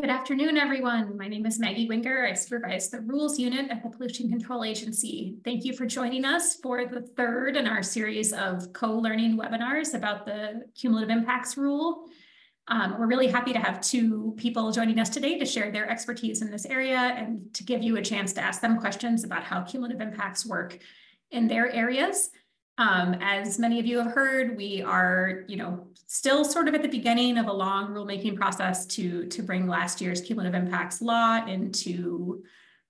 Good afternoon, everyone. My name is Maggie Winger. I supervise the Rules Unit at the Pollution Control Agency. Thank you for joining us for the third in our series of co-learning webinars about the Cumulative Impacts Rule. Um, we're really happy to have two people joining us today to share their expertise in this area and to give you a chance to ask them questions about how cumulative impacts work in their areas. Um, as many of you have heard, we are, you know, still sort of at the beginning of a long rulemaking process to, to bring last year's cumulative impacts law into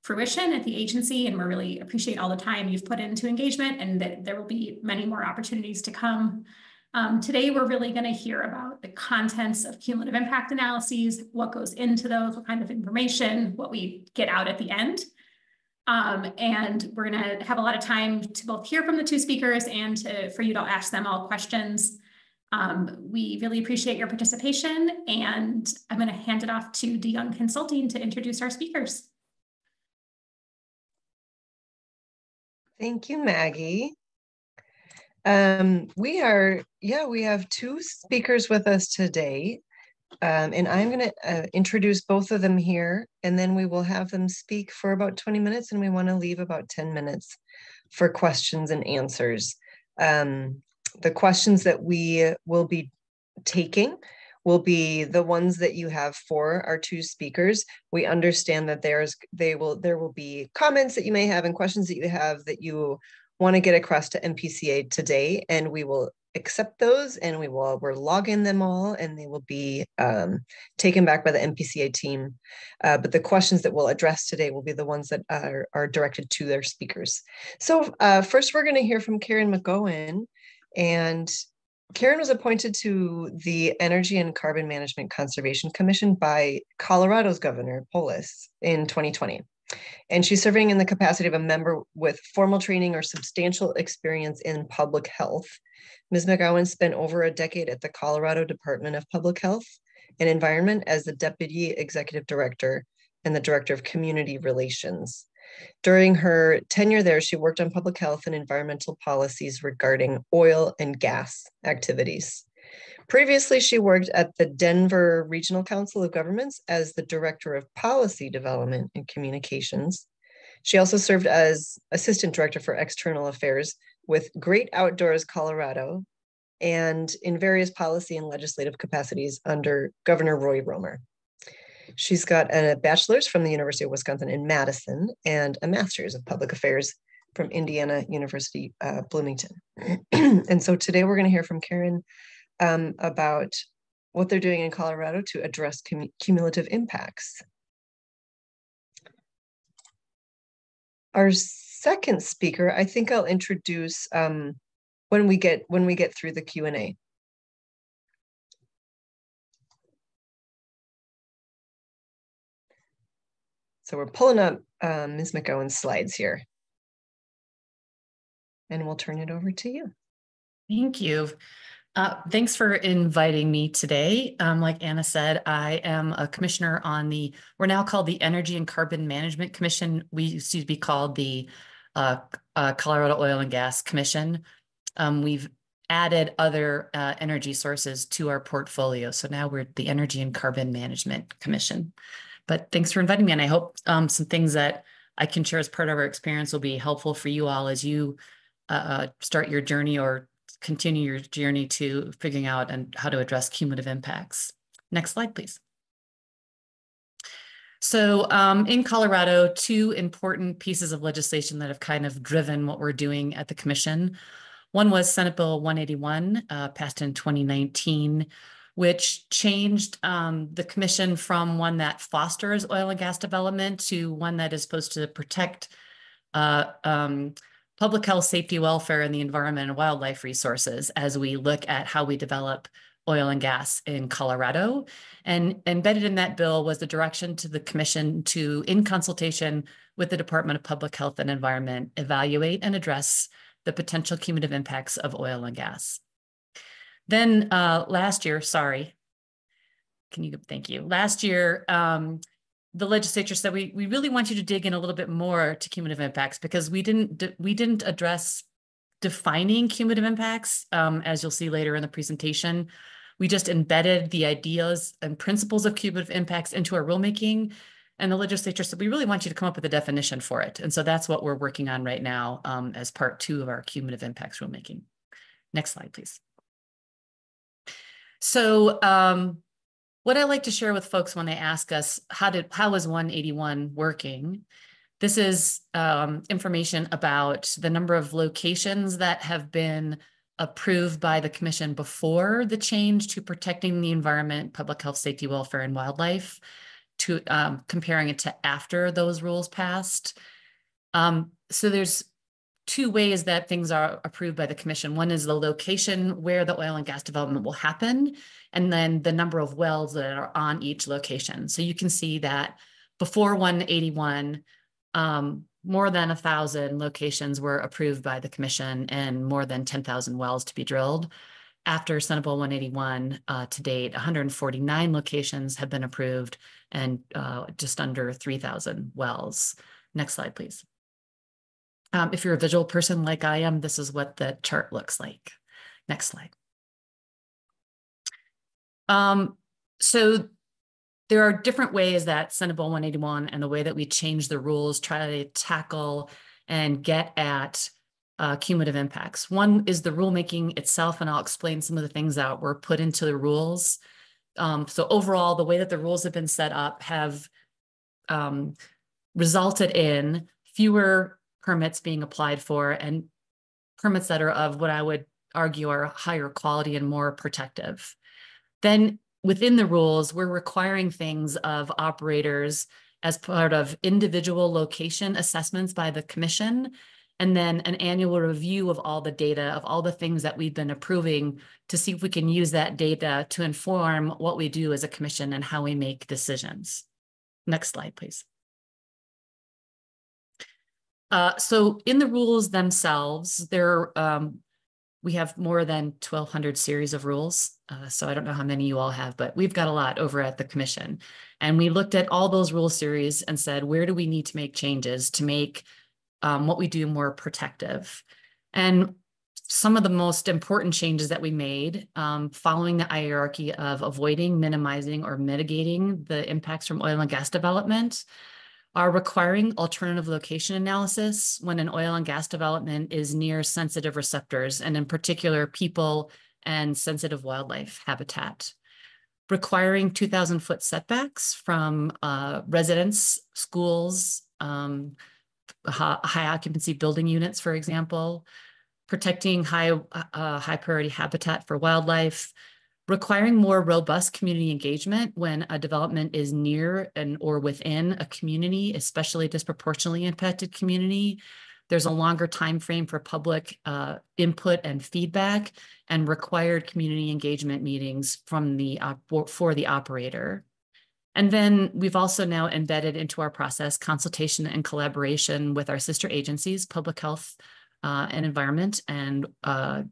fruition at the agency. And we really appreciate all the time you've put into engagement and that there will be many more opportunities to come. Um, today, we're really going to hear about the contents of cumulative impact analyses, what goes into those, what kind of information, what we get out at the end. Um, and we're going to have a lot of time to both hear from the two speakers and to, for you to ask them all questions. Um, we really appreciate your participation and I'm going to hand it off to DeYoung Consulting to introduce our speakers. Thank you, Maggie. Um, we are, yeah, we have two speakers with us today. Um, and I'm going to uh, introduce both of them here, and then we will have them speak for about 20 minutes, and we want to leave about 10 minutes for questions and answers. Um, the questions that we will be taking will be the ones that you have for our two speakers. We understand that there's they will there will be comments that you may have and questions that you have that you want to get across to MPCA today, and we will accept those and we will we're logging them all and they will be um, taken back by the MPCA team. Uh, but the questions that we'll address today will be the ones that are, are directed to their speakers. So uh, first we're going to hear from Karin McGowan and Karin was appointed to the Energy and Carbon Management Conservation Commission by Colorado's Governor Polis in 2020. And she's serving in the capacity of a member with formal training or substantial experience in public health Ms. McGowan spent over a decade at the Colorado Department of Public Health and Environment as the Deputy Executive Director and the Director of Community Relations. During her tenure there, she worked on public health and environmental policies regarding oil and gas activities. Previously, she worked at the Denver Regional Council of Governments as the Director of Policy Development and Communications. She also served as Assistant Director for External Affairs with Great Outdoors Colorado and in various policy and legislative capacities under Governor Roy Romer. She's got a bachelor's from the University of Wisconsin in Madison and a master's of public affairs from Indiana University uh, Bloomington. and so today we're going to hear from Karin um, about what they're doing in Colorado to address cum cumulative impacts. Our second speaker, I think I'll introduce um, when we get when we get through the Q and A. So we're pulling up um, Ms. McGowan's slides here. And we'll turn it over to you. Thank you. Uh, thanks for inviting me today. Um, like Anna said, I am a commissioner on the, we're now called the Energy and Carbon Management Commission. We used to be called the uh, uh, Colorado Oil and Gas Commission. Um, we've added other uh, energy sources to our portfolio. So now we're the Energy and Carbon Management Commission. But thanks for inviting me. And I hope um, some things that I can share as part of our experience will be helpful for you all as you uh, uh, start your journey or continue your journey to figuring out and how to address cumulative impacts. Next slide, please. So um, in Colorado, two important pieces of legislation that have kind of driven what we're doing at the commission. One was Senate Bill 181, uh, passed in 2019, which changed um, the commission from one that fosters oil and gas development to one that is supposed to protect uh, um, public health, safety, welfare, and the environment and wildlife resources as we look at how we develop oil and gas in Colorado. And embedded in that bill was the direction to the commission to, in consultation with the Department of Public Health and Environment, evaluate and address the potential cumulative impacts of oil and gas. Then uh, last year, sorry, can you, thank you. Last year, um, the legislature said we, we really want you to dig in a little bit more to cumulative impacts because we didn't we didn't address defining cumulative impacts, um, as you'll see later in the presentation We just embedded the ideas and principles of cumulative impacts into our rulemaking. And the legislature said, we really want you to come up with a definition for it. And so that's what we're working on right now um, as part two of our cumulative impacts rulemaking. Next slide, please. So um, what I like to share with folks when they ask us, how did how is 181 working? This is um, information about the number of locations that have been approved by the commission before the change to protecting the environment, public health, safety, welfare, and wildlife, to um, comparing it to after those rules passed. Um, so there's two ways that things are approved by the commission. One is the location where the oil and gas development will happen, and then the number of wells that are on each location. So you can see that before 181, um, more than a thousand locations were approved by the commission and more than 10,000 wells to be drilled. After Senate Bill 181 uh, to date, 149 locations have been approved and uh, just under 3,000 wells. Next slide, please. Um, if you're a visual person like I am, this is what the chart looks like. Next slide. Um, so there are different ways that Senate Bill 181 and the way that we change the rules try to tackle and get at uh, cumulative impacts. One is the rulemaking itself, and I'll explain some of the things that were put into the rules. Um, so overall, the way that the rules have been set up have um, resulted in fewer permits being applied for and permits that are of what I would argue are higher quality and more protective. Then within the rules, we're requiring things of operators as part of individual location assessments by the commission, and then an annual review of all the data of all the things that we've been approving to see if we can use that data to inform what we do as a commission and how we make decisions. Next slide, please. Uh, so in the rules themselves, there um, we have more than 1200 series of rules. Uh, so I don't know how many you all have, but we've got a lot over at the commission. And we looked at all those rule series and said, where do we need to make changes to make um, what we do more protective? And some of the most important changes that we made um, following the hierarchy of avoiding, minimizing, or mitigating the impacts from oil and gas development are requiring alternative location analysis when an oil and gas development is near sensitive receptors, and in particular, people and sensitive wildlife habitat. Requiring 2,000 foot setbacks from uh, residents, schools, um, high occupancy building units, for example, protecting high, uh, high priority habitat for wildlife, requiring more robust community engagement when a development is near and or within a community, especially disproportionately impacted community. There's a longer time frame for public uh, input and feedback and required community engagement meetings from the for the operator. And then we've also now embedded into our process consultation and collaboration with our sister agencies, public health uh, and environment and uh,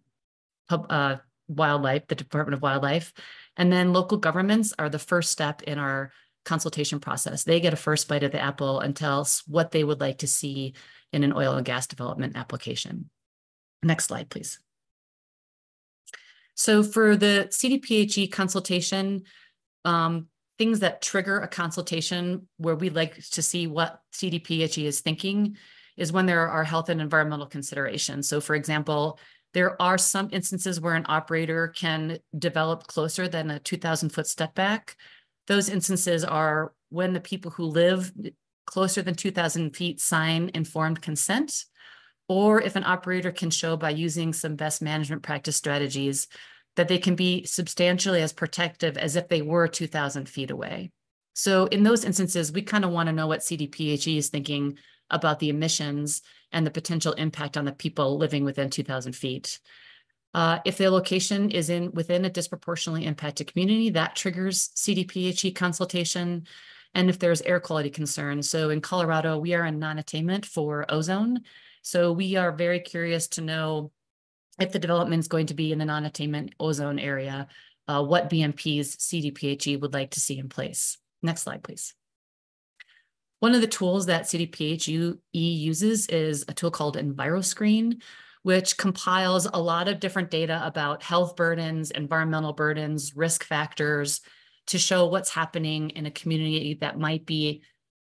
pub, uh, wildlife, the Department of Wildlife. And then local governments are the first step in our consultation process. They get a first bite of the apple and tell us what they would like to see in an oil and gas development application. Next slide, please. So for the CDPHE consultation, um, things that trigger a consultation where we'd like to see what CDPHE is thinking is when there are health and environmental considerations. So for example, there are some instances where an operator can develop closer than a 2000 foot step back. Those instances are when the people who live closer than 2000 feet sign informed consent, or if an operator can show by using some best management practice strategies that they can be substantially as protective as if they were 2000 feet away. So in those instances, we kind of want to know what CDPHE is thinking about the emissions and the potential impact on the people living within 2000 feet. Uh, if the location is in within a disproportionately impacted community, that triggers CDPHE consultation. And if there's air quality concerns, so in Colorado, we are in non-attainment for ozone. So we are very curious to know if the development is going to be in the non-attainment ozone area, uh, what BMP's CDPHE would like to see in place. Next slide, please. One of the tools that CDPHE uses is a tool called EnviroScreen, which compiles a lot of different data about health burdens, environmental burdens, risk factors to show what's happening in a community that might be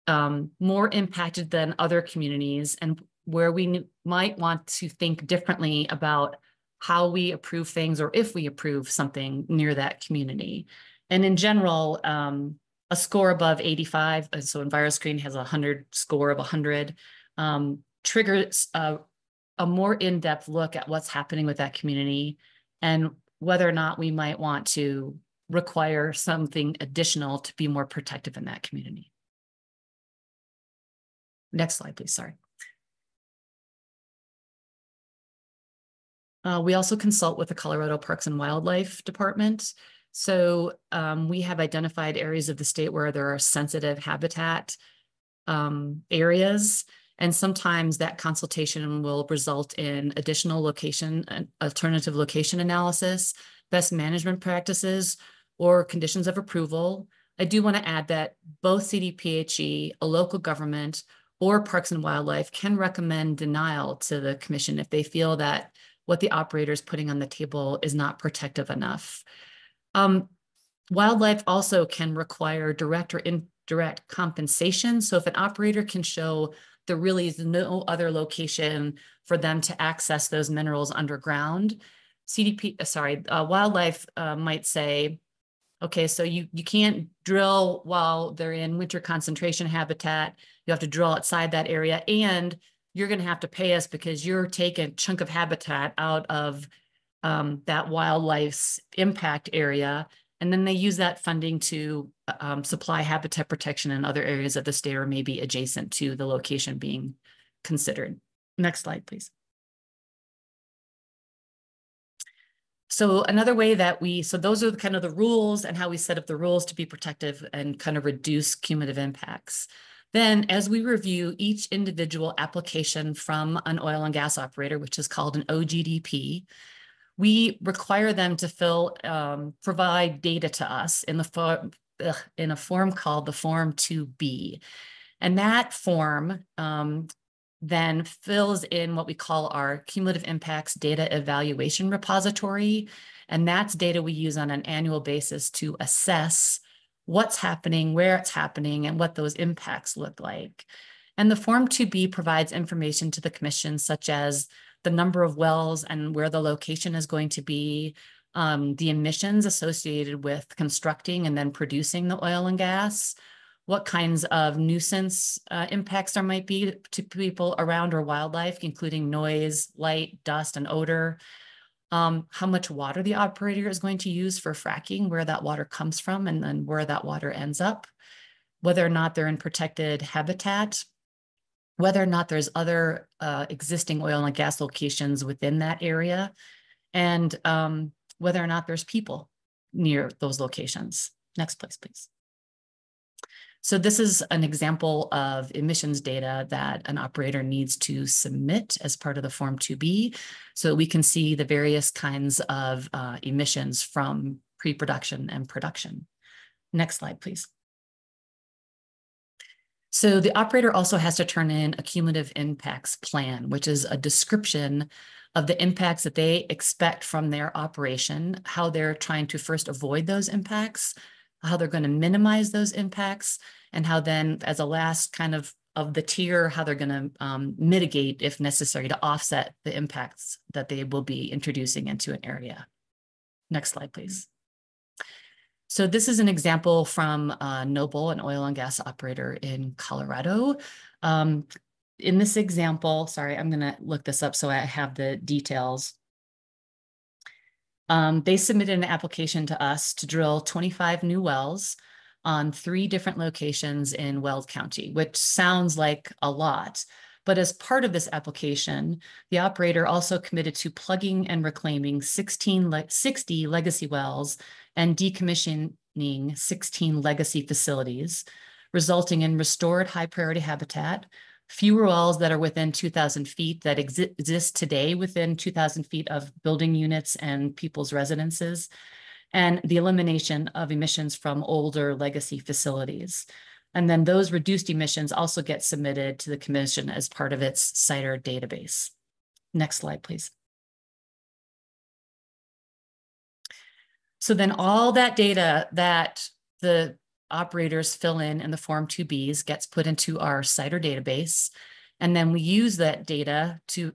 um, more impacted than other communities and where we might want to think differently about how we approve things or if we approve something near that community. And in general, um, a score above 85, uh, so EnviroScreen has a 100 score of 100, um, triggers a, a more in-depth look at what's happening with that community and whether or not we might want to require something additional to be more protective in that community. Next slide, please, sorry. Uh, we also consult with the Colorado Parks and Wildlife Department. So um, we have identified areas of the state where there are sensitive habitat um, areas. And sometimes that consultation will result in additional location, alternative location analysis, best management practices, or conditions of approval. I do want to add that both CDPHE, a local government, or Parks and Wildlife can recommend denial to the commission if they feel that what the operator is putting on the table is not protective enough. Um, wildlife also can require direct or indirect compensation. So if an operator can show there really is no other location for them to access those minerals underground, CDP, uh, sorry, uh, wildlife uh, might say, okay, so you, you can't drill while they're in winter concentration habitat. You have to drill outside that area and you're going to have to pay us because you're taking a chunk of habitat out of um, that wildlife's impact area. And then they use that funding to um, supply habitat protection in other areas of the state or maybe adjacent to the location being considered. Next slide, please. So another way that we, so those are the, kind of the rules and how we set up the rules to be protective and kind of reduce cumulative impacts. Then as we review each individual application from an oil and gas operator, which is called an OGDP, we require them to fill, um, provide data to us in the form, in a form called the Form 2B. And that form um, then fills in what we call our cumulative impacts data evaluation repository. And that's data we use on an annual basis to assess what's happening, where it's happening, and what those impacts look like. And the Form 2B provides information to the Commission, such as the number of wells and where the location is going to be, um, the emissions associated with constructing and then producing the oil and gas, what kinds of nuisance uh, impacts there might be to people around or wildlife, including noise, light, dust, and odor, um, how much water the operator is going to use for fracking, where that water comes from, and then where that water ends up, whether or not they're in protected habitat, whether or not there's other uh, existing oil and gas locations within that area, and um, whether or not there's people near those locations. Next place, please. So this is an example of emissions data that an operator needs to submit as part of the Form 2B. So we can see the various kinds of uh, emissions from pre-production and production. Next slide, please. So the operator also has to turn in a cumulative impacts plan, which is a description of the impacts that they expect from their operation, how they're trying to first avoid those impacts, how they're going to minimize those impacts, and how then as a last kind of of the tier, how they're going to um, mitigate if necessary to offset the impacts that they will be introducing into an area. Next slide, please. So this is an example from uh, Noble, an oil and gas operator in Colorado. Um, in this example, sorry, I'm going to look this up so I have the details. Um, they submitted an application to us to drill 25 new wells on three different locations in Weld County, which sounds like a lot. But as part of this application, the operator also committed to plugging and reclaiming 16 le 60 legacy wells and decommissioning 16 legacy facilities, resulting in restored high priority habitat, fewer wells that are within 2,000 feet that exi exist today within 2,000 feet of building units and people's residences, and the elimination of emissions from older legacy facilities. And then those reduced emissions also get submitted to the commission as part of its CIDR database. Next slide, please. So then all that data that the operators fill in in the Form 2Bs gets put into our CIDR database. And then we use that data to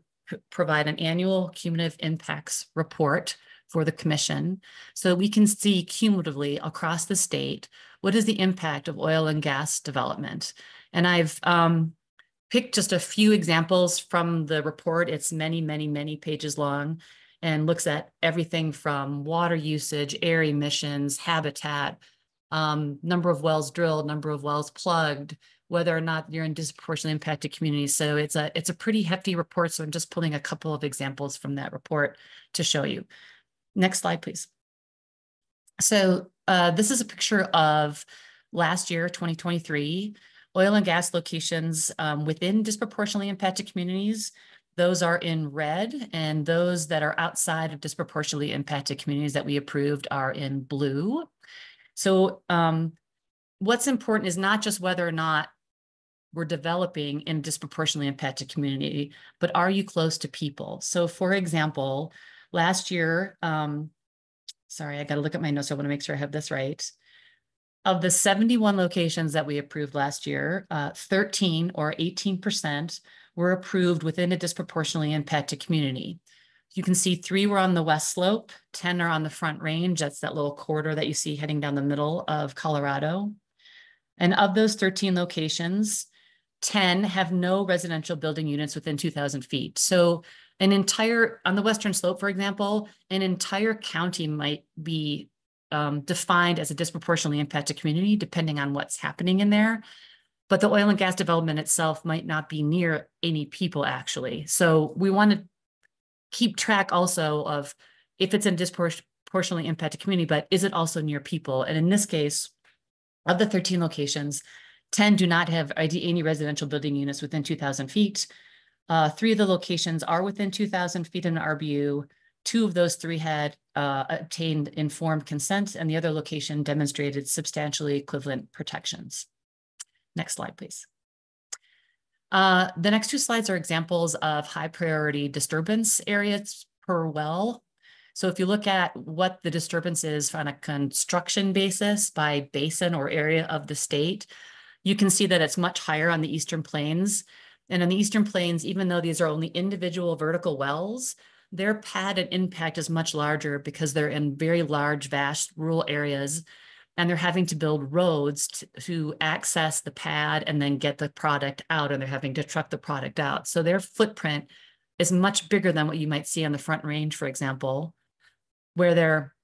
provide an annual cumulative impacts report for the commission so we can see cumulatively across the state what is the impact of oil and gas development. And I've um, picked just a few examples from the report. It's many, many, many pages long and looks at everything from water usage, air emissions, habitat, um, number of wells drilled, number of wells plugged, whether or not you're in disproportionately impacted communities. So it's a it's a pretty hefty report. So I'm just pulling a couple of examples from that report to show you. Next slide, please. So uh, this is a picture of last year, 2023, oil and gas locations um, within disproportionately impacted communities. Those are in red, and those that are outside of disproportionately impacted communities that we approved are in blue. So um, what's important is not just whether or not we're developing in a disproportionately impacted community, but are you close to people? So for example, last year, um, sorry, I got to look at my notes. I want to make sure I have this right. Of the 71 locations that we approved last year, uh, 13 or 18% were approved within a disproportionately impacted community. You can see three were on the west slope, 10 are on the front range. That's that little corridor that you see heading down the middle of Colorado. And of those 13 locations, 10 have no residential building units within 2,000 feet. So an entire, on the western slope, for example, an entire county might be um, defined as a disproportionately impacted community, depending on what's happening in there. But the oil and gas development itself might not be near any people, actually. So we want to keep track also of if it's in disproportionately impacted community, but is it also near people? And in this case, of the 13 locations, 10 do not have any residential building units within 2,000 feet. Uh, three of the locations are within 2,000 feet in an RBU. Two of those three had uh, obtained informed consent, and the other location demonstrated substantially equivalent protections. Next slide, please. Uh, the next two slides are examples of high priority disturbance areas per well. So if you look at what the disturbance is on a construction basis by basin or area of the state, you can see that it's much higher on the Eastern Plains. And on the Eastern Plains, even though these are only individual vertical wells, their pad and impact is much larger because they're in very large, vast rural areas and they're having to build roads to, to, access the pad and then get the product out and they're having to truck the product out. So their footprint is much bigger than what you might see on the front range for example where they're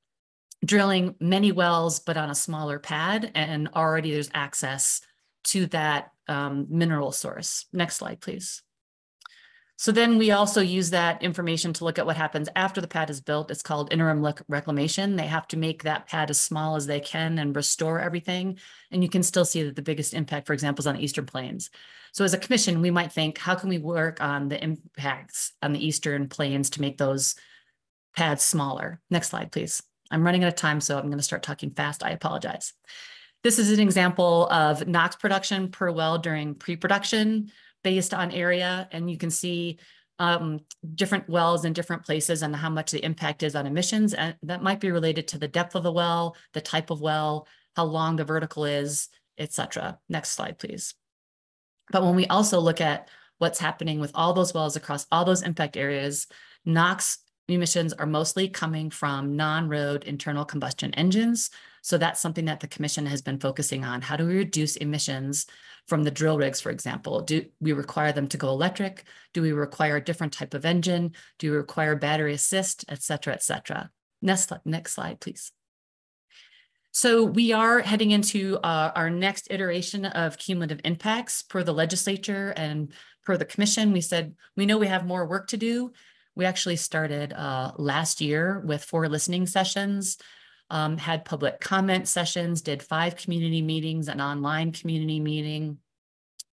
drilling many wells but on a smaller pad and already there's access to that um, mineral source. Next slide please so then we also use that information to look at what happens after the pad is built. It's called interim reclamation. They have to make that pad as small as they can and restore everything. And you can still see that the biggest impact, for example, is on the Eastern Plains. So as a commission, we might think, how can we work on the impacts on the Eastern Plains to make those pads smaller? Next slide, please. I'm running out of time, so I'm going to start talking fast. I apologize. This is an example of NOx production per well during pre-production based on area. And you can see um, different wells in different places and how much the impact is on emissions. And that might be related to the depth of the well, the type of well, how long the vertical is, etc. Next slide, please. But when we also look at what's happening with all those wells across all those impact areas, NOx emissions are mostly coming from non-road internal combustion engines. So that's something that the commission has been focusing on. How do we reduce emissions from the drill rigs, for example? Do we require them to go electric? Do we require a different type of engine? Do we require battery assist, et cetera, et cetera? Next, next slide, please. So we are heading into uh, our next iteration of cumulative impacts per the legislature and per the commission. We said, we know we have more work to do. We actually started uh, last year with four listening sessions um, had public comment sessions, did five community meetings, an online community meeting,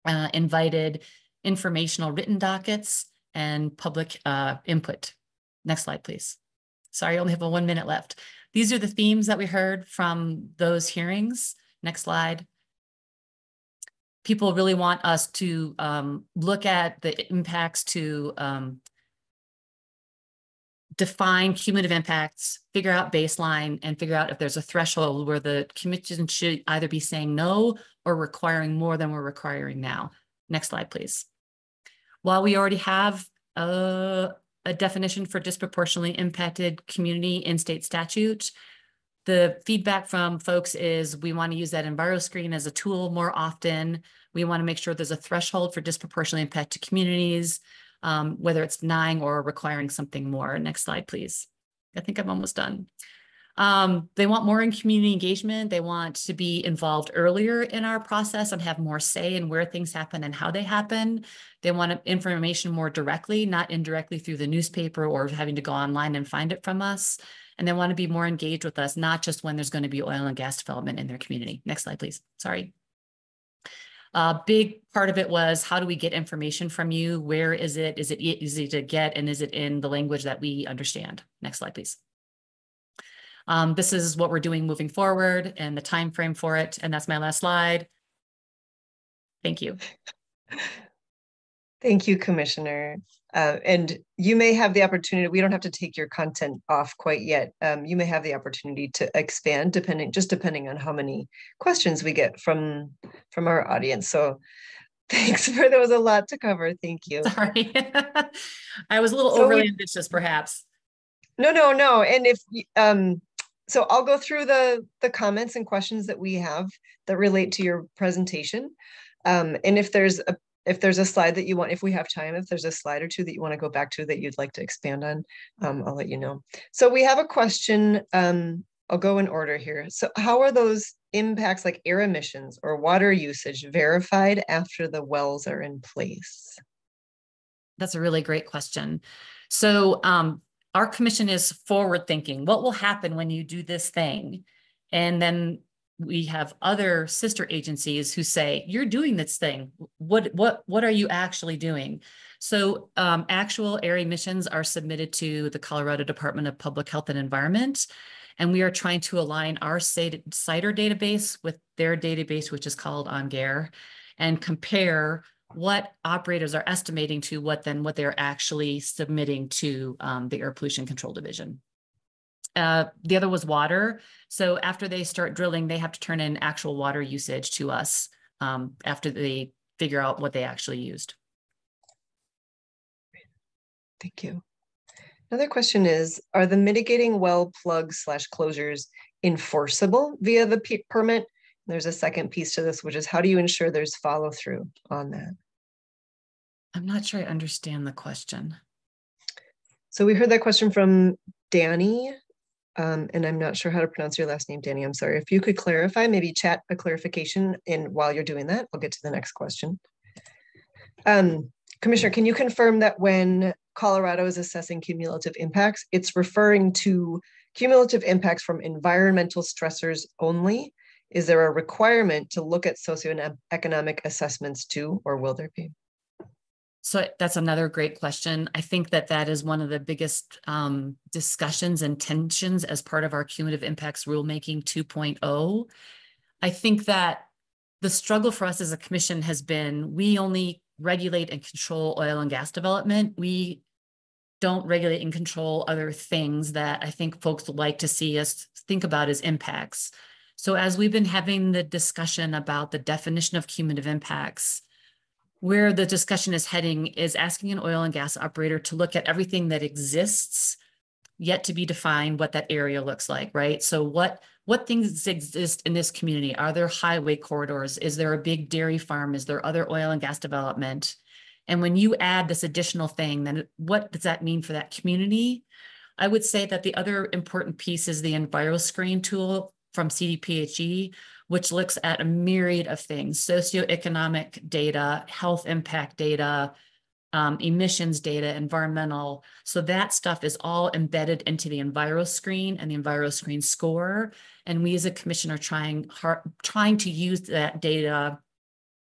uh, invited informational written dockets and public uh, input. Next slide, please. Sorry, I only have a one minute left. These are the themes that we heard from those hearings. Next slide. People really want us to um, look at the impacts to um, define cumulative impacts, figure out baseline, and figure out if there's a threshold where the commission should either be saying no or requiring more than we're requiring now. Next slide, please. While we already have a, a definition for disproportionately impacted community in state statute, the feedback from folks is we want to use that EnviroScreen as a tool more often. We want to make sure there's a threshold for disproportionately impacted communities, um, whether it's denying or requiring something more. Next slide, please. I think I'm almost done. Um, they want more in community engagement. They want to be involved earlier in our process and have more say in where things happen and how they happen. They want information more directly, not indirectly through the newspaper or having to go online and find it from us. And they want to be more engaged with us, not just when there's going to be oil and gas development in their community. Next slide, please. Sorry. A big part of it was how do we get information from you? Where is it? Is it easy to get? And is it in the language that we understand? Next slide, please. Um, this is what we're doing moving forward and the time frame for it. And that's my last slide. Thank you. Thank you, Commissioner. Uh, and you may have the opportunity, we don't have to take your content off quite yet. Um, you may have the opportunity to expand depending, just depending on how many questions we get from, from our audience. So thanks for, there was a lot to cover. Thank you. Sorry. I was a little so overly we, ambitious perhaps. No, no, no. And if, um, so I'll go through the, the comments and questions that we have that relate to your presentation. Um, and if there's a if there's a slide that you want, if we have time, if there's a slide or two that you want to go back to that you'd like to expand on, um, I'll let you know. So we have a question. Um, I'll go in order here. So how are those impacts like air emissions or water usage verified after the wells are in place? That's a really great question. So um, our commission is forward thinking. What will happen when you do this thing? And then we have other sister agencies who say you're doing this thing. What what what are you actually doing? So um, actual air emissions are submitted to the colorado department of public health and environment and we are trying to align our CIDR database with their database which is called ONGAIR and compare what operators are estimating to what then what they're actually submitting to um, the air pollution control division uh, the other was water. So after they start drilling, they have to turn in actual water usage to us um, after they figure out what they actually used. Thank you. Another question is, are the mitigating well plugs slash closures enforceable via the permit? There's a second piece to this, which is how do you ensure there's follow through on that? I'm not sure I understand the question. So we heard that question from Danny um, and I'm not sure how to pronounce your last name, Danny. I'm sorry. If you could clarify, maybe chat a clarification. And while you're doing that, I'll get to the next question. Um, Commissioner, can you confirm that when Colorado is assessing cumulative impacts, it's referring to cumulative impacts from environmental stressors only? Is there a requirement to look at socioeconomic assessments too, or will there be? So that's another great question. I think that that is one of the biggest um, discussions and tensions as part of our cumulative impacts rulemaking 2.0. I think that the struggle for us as a commission has been we only regulate and control oil and gas development. We don't regulate and control other things that I think folks would like to see us think about as impacts. So as we've been having the discussion about the definition of cumulative impacts, where the discussion is heading is asking an oil and gas operator to look at everything that exists yet to be defined what that area looks like right? So what what things exist in this community? Are there highway corridors? Is there a big dairy farm? Is there other oil and gas development? And when you add this additional thing then what does that mean for that community? I would say that the other important piece is the enviroscreen tool from cdphe which looks at a myriad of things, socioeconomic data, health impact data, um, emissions data, environmental. So that stuff is all embedded into the EnviroScreen and the EnviroScreen score. And we as a commission are trying, hard, trying to use that data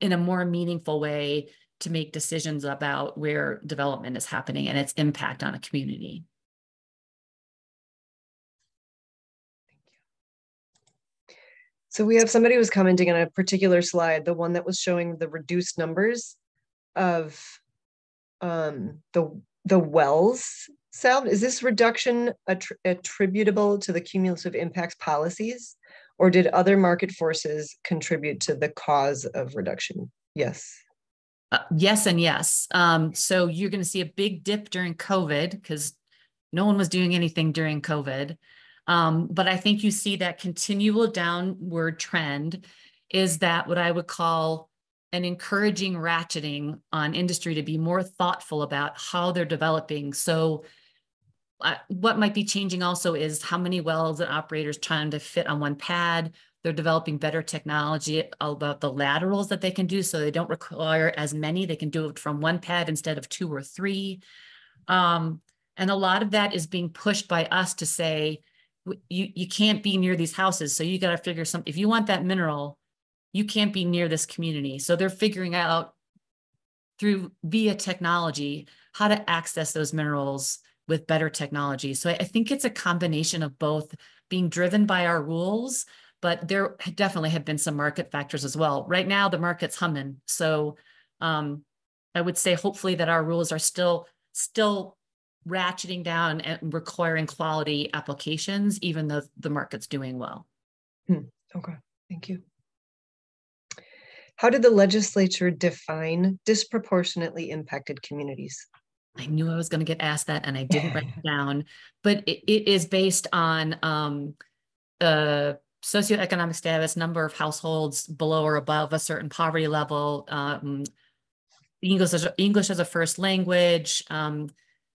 in a more meaningful way to make decisions about where development is happening and its impact on a community. So we have somebody who's commenting on a particular slide, the one that was showing the reduced numbers of um, the the wells Sal, is this reduction attr- attributable to the cumulative impacts policies? Or did other market forces contribute to the cause of reduction? Yes. Uh, yes and yes. Um, so you're going to see a big dip during COVID because no one was doing anything during COVID. Um, but I think you see that continual downward trend is that what I would call an encouraging ratcheting on industry to be more thoughtful about how they're developing. So uh, what might be changing also is how many wells and operators trying to fit on one pad. They're developing better technology about the laterals that they can do so they don't require as many. They can do it from one pad instead of two or three. Um, and a lot of that is being pushed by us to say, you, you can't be near these houses. So you got to figure some, if you want that mineral, you can't be near this community. So they're figuring out through via technology how to access those minerals with better technology. So I, think it's a combination of both being driven by our rules, but there definitely have been some market factors as well. Right now, the market's humming. So um, I would say hopefully that our rules are still still ratcheting down and requiring quality applications, even though the market's doing well. Hmm. Okay, thank you. How did the legislature define disproportionately impacted communities? I knew I was going to get asked that and I didn't write it down, but it, it is based on um, uh, socioeconomic status, number of households below or above a certain poverty level, um, English, as, English as a first language. Um,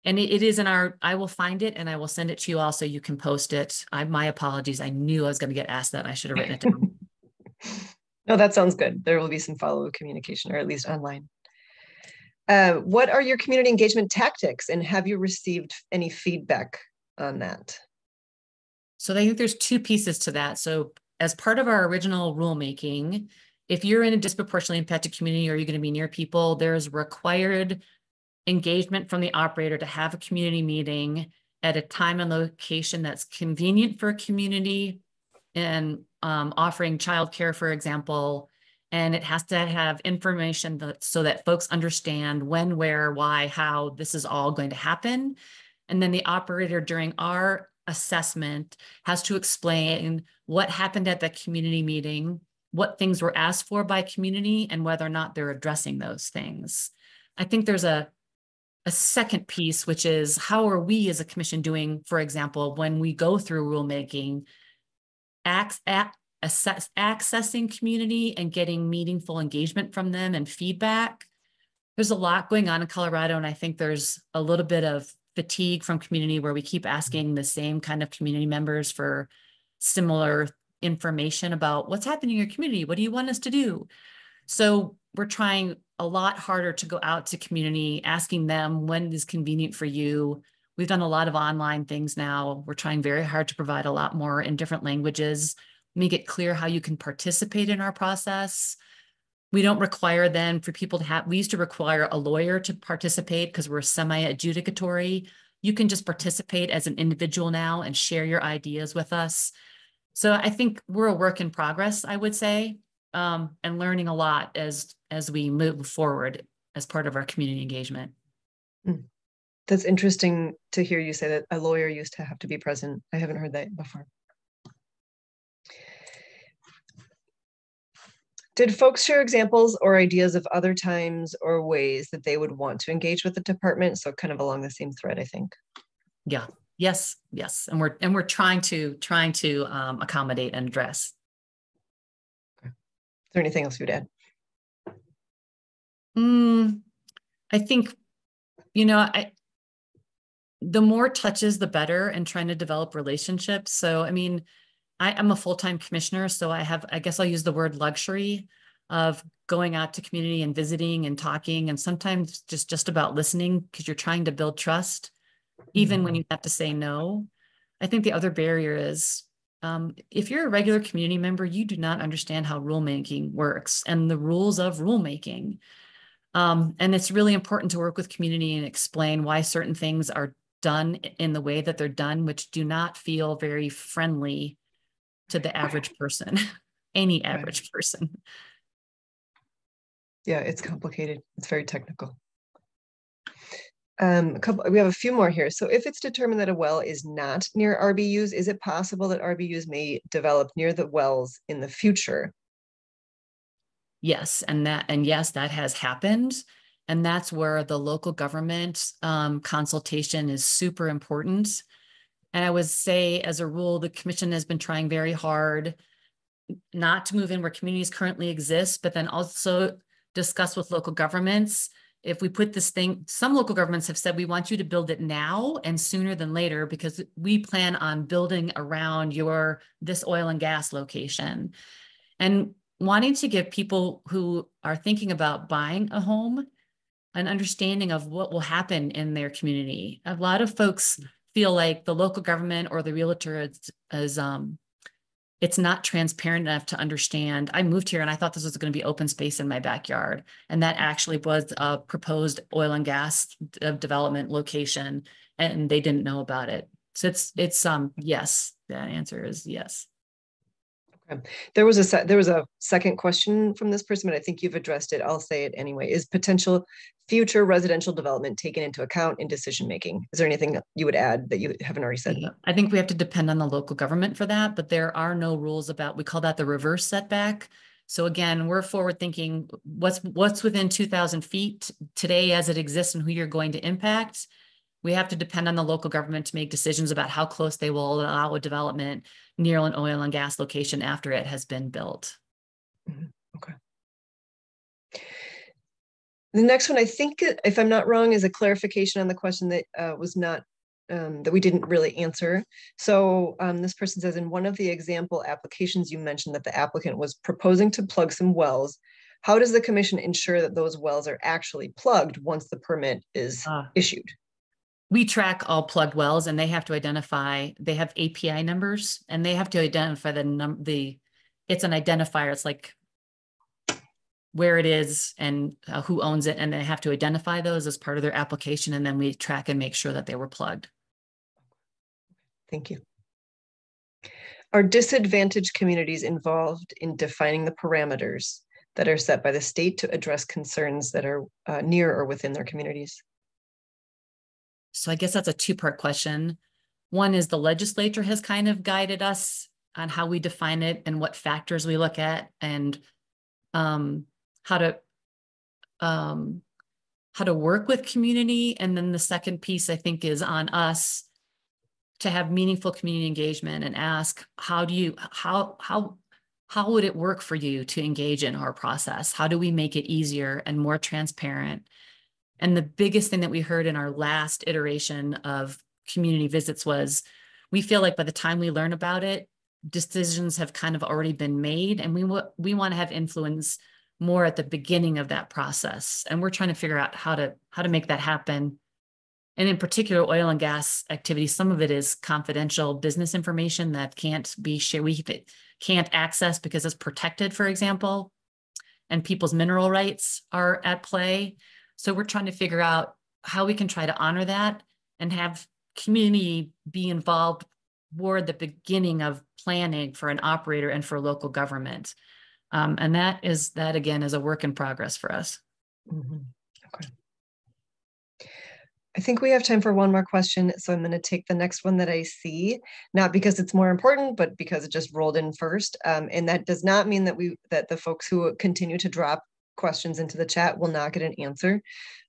and it, it is in our, I will find it and I will send it to you all so you can post it. I, my apologies. I knew I was going to get asked that. I should have written it down. no, that sounds good. There will be some follow-up communication or at least online. Uh, what are your community engagement tactics and have you received any feedback on that? So I think there's two pieces to that. So as part of our original rulemaking, if you're in a disproportionately impacted community or you're going to be near people, there's required engagement from the operator to have a community meeting at a time and location that's convenient for a community and um, offering childcare, for example, and it has to have information that, so that folks understand when, where, why, how this is all going to happen. And then the operator during our assessment has to explain what happened at the community meeting, what things were asked for by community, and whether or not they're addressing those things. I think there's a a second piece, which is how are we as a commission doing, for example, when we go through rulemaking, assess, accessing community and getting meaningful engagement from them and feedback. There's a lot going on in Colorado, and I think there's a little bit of fatigue from community where we keep asking the same kind of community members for similar information about what's happening in your community. What do you want us to do? So we're trying a lot harder to go out to community, asking them when is convenient for you. We've done a lot of online things now. We're trying very hard to provide a lot more in different languages make it clear how you can participate in our process. We don't require then for people to have, we used to require a lawyer to participate because we're semi-adjudicatory. You can just participate as an individual now and share your ideas with us. So I think we're a work in progress, I would say, um, and learning a lot as as we move forward as part of our community engagement. Hmm. That's interesting to hear you say that a lawyer used to have to be present. I haven't heard that before. Did folks share examples or ideas of other times or ways that they would want to engage with the department? So kind of along the same thread, I think. Yeah. Yes. Yes. And we're and we're trying to trying to um, accommodate and address. Is there anything else you'd add? Mm, I think, you know, I the more touches, the better, and trying to develop relationships. So, I mean, I am a full-time commissioner, so I have, I guess I'll use the word luxury of going out to community and visiting and talking and sometimes just just about listening because you're trying to build trust, even when mm-hmm. you have to say no. I think the other barrier is um, if you're a regular community member, you do not understand how rulemaking works and the rules of rulemaking. Um, and it's really important to work with community and explain why certain things are done in the way that they're done, which do not feel very friendly to the average person, any average person. Yeah, it's complicated. It's very technical. Um, a couple, we have a few more here. So if it's determined that a well is not near RBUs, is it possible that RBUs may develop near the wells in the future? Yes, and that and yes, that has happened. And that's where the local government um, consultation is super important. And I would say, as a rule, the commission has been trying very hard not to move in where communities currently exist, but then also discuss with local governments. If we put this thing, some local governments have said we want you to build it now and sooner than later because we plan on building around your this oil and gas location. And wanting to give people who are thinking about buying a home an understanding of what will happen in their community. A lot of folks feel like the local government or the realtor is, is um, it's not transparent enough to understand. I moved here and I thought this was going to be open space in my backyard. And that actually was a proposed oil and gas development location and they didn't know about it. So it's, it's, um, yes, the answer is yes. There was a there was a second question from this person, but I think you've addressed it. I'll say it anyway. Is potential future residential development taken into account in decision making? Is there anything you would add that you haven't already said? I think we have to depend on the local government for that, but there are no rules about. We call that the reverse setback. So again, we're forward thinking. What's what's within 2,000 feet today as it exists and who you're going to impact we have to depend on the local government to make decisions about how close they will allow a development near an oil and gas location after it has been built. Mm-hmm. Okay. The next one, I think, if I'm not wrong, is a clarification on the question that uh, was not um, that we didn't really answer. So um, this person says, in one of the example applications, you mentioned that the applicant was proposing to plug some wells. How does the commission ensure that those wells are actually plugged once the permit is uh, issued? We track all plugged wells and they have to identify, they have API numbers and they have to identify the num the, it's an identifier. It's like where it is and uh, who owns it. And they have to identify those as part of their application. And then we track and make sure that they were plugged. Thank you. Are disadvantaged communities involved in defining the parameters that are set by the state to address concerns that are uh, near or within their communities? So I guess that's a two part question. One is the legislature has kind of guided us on how we define it and what factors we look at and um, how to um, how to work with community. And then the second piece I think is on us to have meaningful community engagement and ask how do you how how how would it work for you to engage in our process? How do we make it easier and more transparent? And the biggest thing that we heard in our last iteration of community visits was we feel like by the time we learn about it, decisions have kind of already been made and we, we want to have influence more at the beginning of that process. And we're trying to figure out how to how to make that happen. And in particular, oil and gas activity, some of it is confidential business information that can't be shared. We can't access because it's protected, for example, and people's mineral rights are at play. So we're trying to figure out how we can try to honor that and have community be involved toward the beginning of planning for an operator and for local government. Um, and that is that again is a work in progress for us. Mm-hmm. Okay. I think we have time for one more question. So I'm going to take the next one that I see, not because it's more important, but because it just rolled in first. Um, and that does not mean that we that the folks who continue to drop questions into the chat will not get an answer.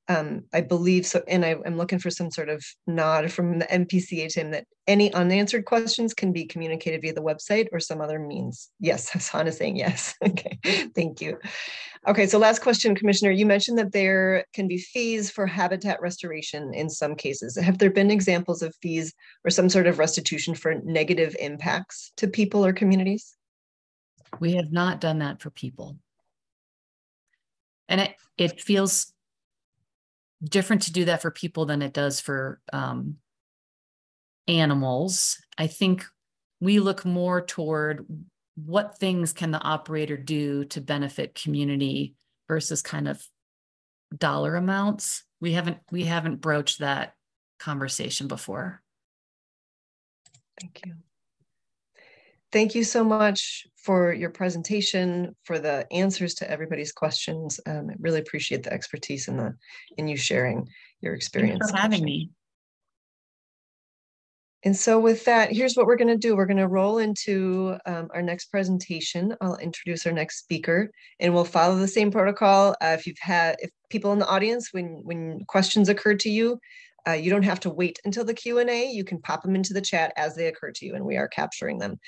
Um, I believe so, and I, am looking for some sort of nod from the MPCA team that any unanswered questions can be communicated via the website or some other means. Yes, Hassan is saying yes. okay, thank you. Okay, so last question, Commissioner. You mentioned that there can be fees for habitat restoration in some cases. Have there been examples of fees or some sort of restitution for negative impacts to people or communities? We have not done that for people and it it feels different to do that for people than it does for um, animals. I think we look more toward what things can the operator do to benefit community versus kind of dollar amounts. We haven't we haven't broached that conversation before. Thank you. Thank you so much for your presentation, for the answers to everybody's questions. Um, I really appreciate the expertise in the in you sharing. your experience. Thanks for having me. And so with that, here's what we're going to do. We're going to roll into um, our next presentation. I'll introduce our next speaker and we'll follow the same protocol. Uh, if you've had, if people in the audience, when, when questions occur to you, uh, you don't have to wait until the Q&A. You can pop them into the chat as they occur to you and we are capturing them.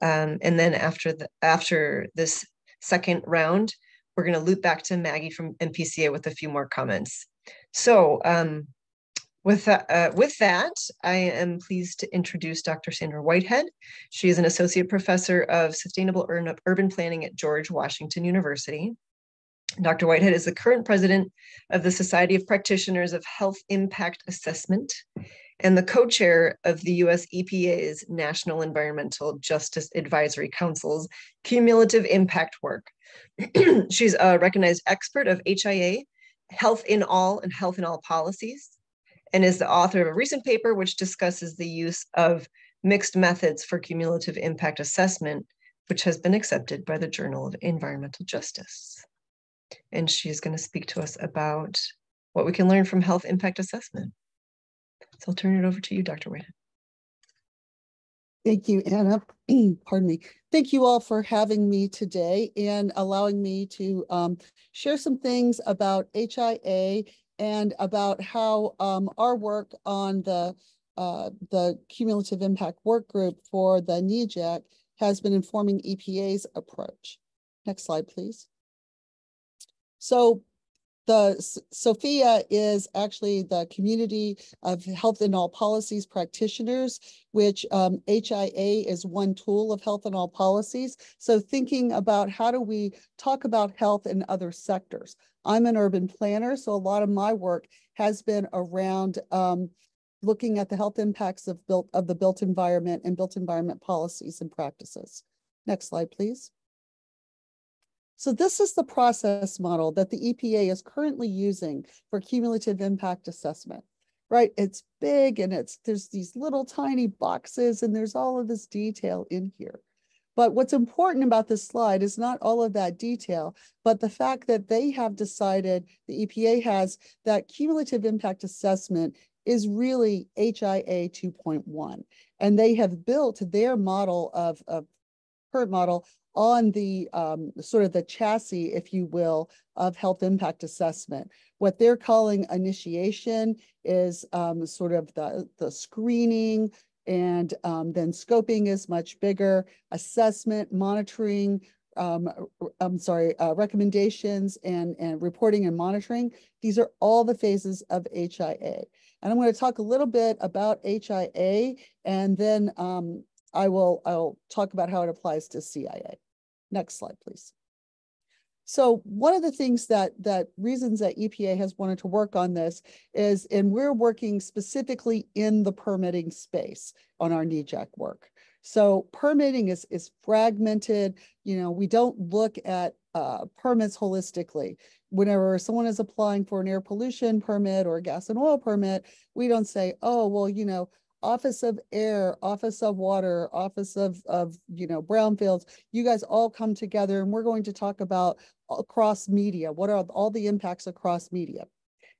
Um, and then after, the, after this second round, we're going to loop back to Maggie from MPCA with a few more comments. So um, with that, uh, with that, I am pleased to introduce Dr. Sandra Whitehead. She is an associate professor of sustainable urban planning at George Washington University. Dr. Whitehead is the current president of the Society of Practitioners of Health Impact Assessment and the co-chair of the US EPA's National Environmental Justice Advisory Council's cumulative impact work. She's a recognized expert of HIA, health in all and health in all policies, and is the author of a recent paper which discusses the use of mixed methods for cumulative impact assessment, which has been accepted by the Journal of Environmental Justice. And she's going to speak to us about what we can learn from health impact assessment. So I'll turn it over to you, Dr. Whitehead. Thank you, Anna. Pardon me. Thank you all for having me today and allowing me to um, share some things about HIA and about how um, our work on the uh, the cumulative impact work group for the NEJAC has been informing EPA's approach. Next slide, please. So the SOPHIA is actually the community of health in all policies practitioners, which um, HIA is one tool of health in all policies. So thinking about how do we talk about health in other sectors. I'm an urban planner, so a lot of my work has been around um, looking at the health impacts of built of the built environment and built environment policies and practices. Next slide, please. So this is the process model that the EPA is currently using for cumulative impact assessment, right? It's big and it's there's these little tiny boxes and there's all of this detail in here. But what's important about this slide is not all of that detail, but the fact that they have decided, the EPA has, that cumulative impact assessment is really HIA 2.1. And they have built their model of, of current model on the um, sort of the chassis, if you will, of health impact assessment. What they're calling initiation is um, sort of the, the screening, and um, then scoping is much bigger, assessment, monitoring, um, I'm sorry, uh, recommendations and, and reporting and monitoring. These are all the phases of HIA. And I'm going to talk a little bit about HIA and then um, I will I'll talk about how it applies to CIA. Next slide, please. So one of the things that that reasons that EPA has wanted to work on this is, and we're working specifically in the permitting space on our NEJAC work. So permitting is is fragmented. You know, we don't look at uh, permits holistically. Whenever someone is applying for an air pollution permit or a gas and oil permit, we don't say, oh, well, you know, Office of Air, Office of Water, Office of, of you know, Brownfields, you guys all come together and we're going to talk about across media. What are all the impacts across media?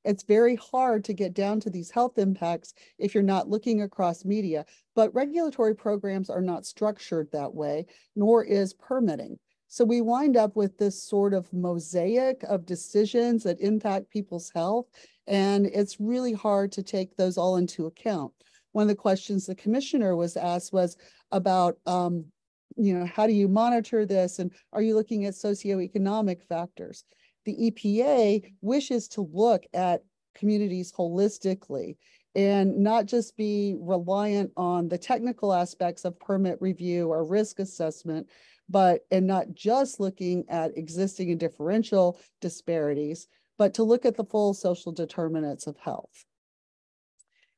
It's very hard to get down to these health impacts if you're not looking across media, but regulatory programs are not structured that way, nor is permitting. So we wind up with this sort of mosaic of decisions that impact people's health, and it's really hard to take those all into account one of the questions the commissioner was asked was about, um, you know, how do you monitor this? And are you looking at socioeconomic factors? The EPA wishes to look at communities holistically and not just be reliant on the technical aspects of permit review or risk assessment, but and not just looking at existing and differential disparities, but to look at the full social determinants of health.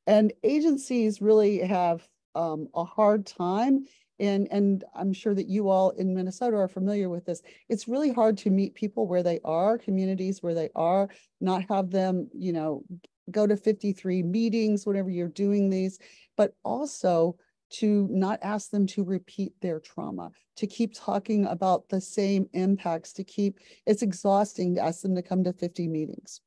And agencies really have um, a hard time and and I'm sure that you all in Minnesota are familiar with this. It's really hard to meet people where they are, communities where they are, not have them, you know, go to 53 meetings whenever you're doing these, but also to not ask them to repeat their trauma, to keep talking about the same impacts, to keep, it's exhausting to ask them to come to 50 meetings.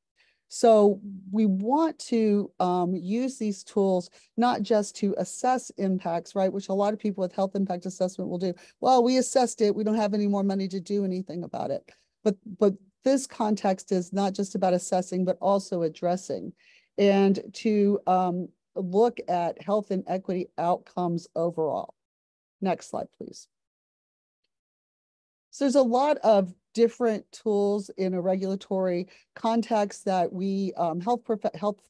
So we want to um, use these tools not just to assess impacts, right? Which a lot of people with health impact assessment will do. Well, we assessed it. We don't have any more money to do anything about it. But but this context is not just about assessing, but also addressing, and to um, look at health and equity outcomes overall. Next slide, please. So there's a lot of different tools in a regulatory context that we um, health prof health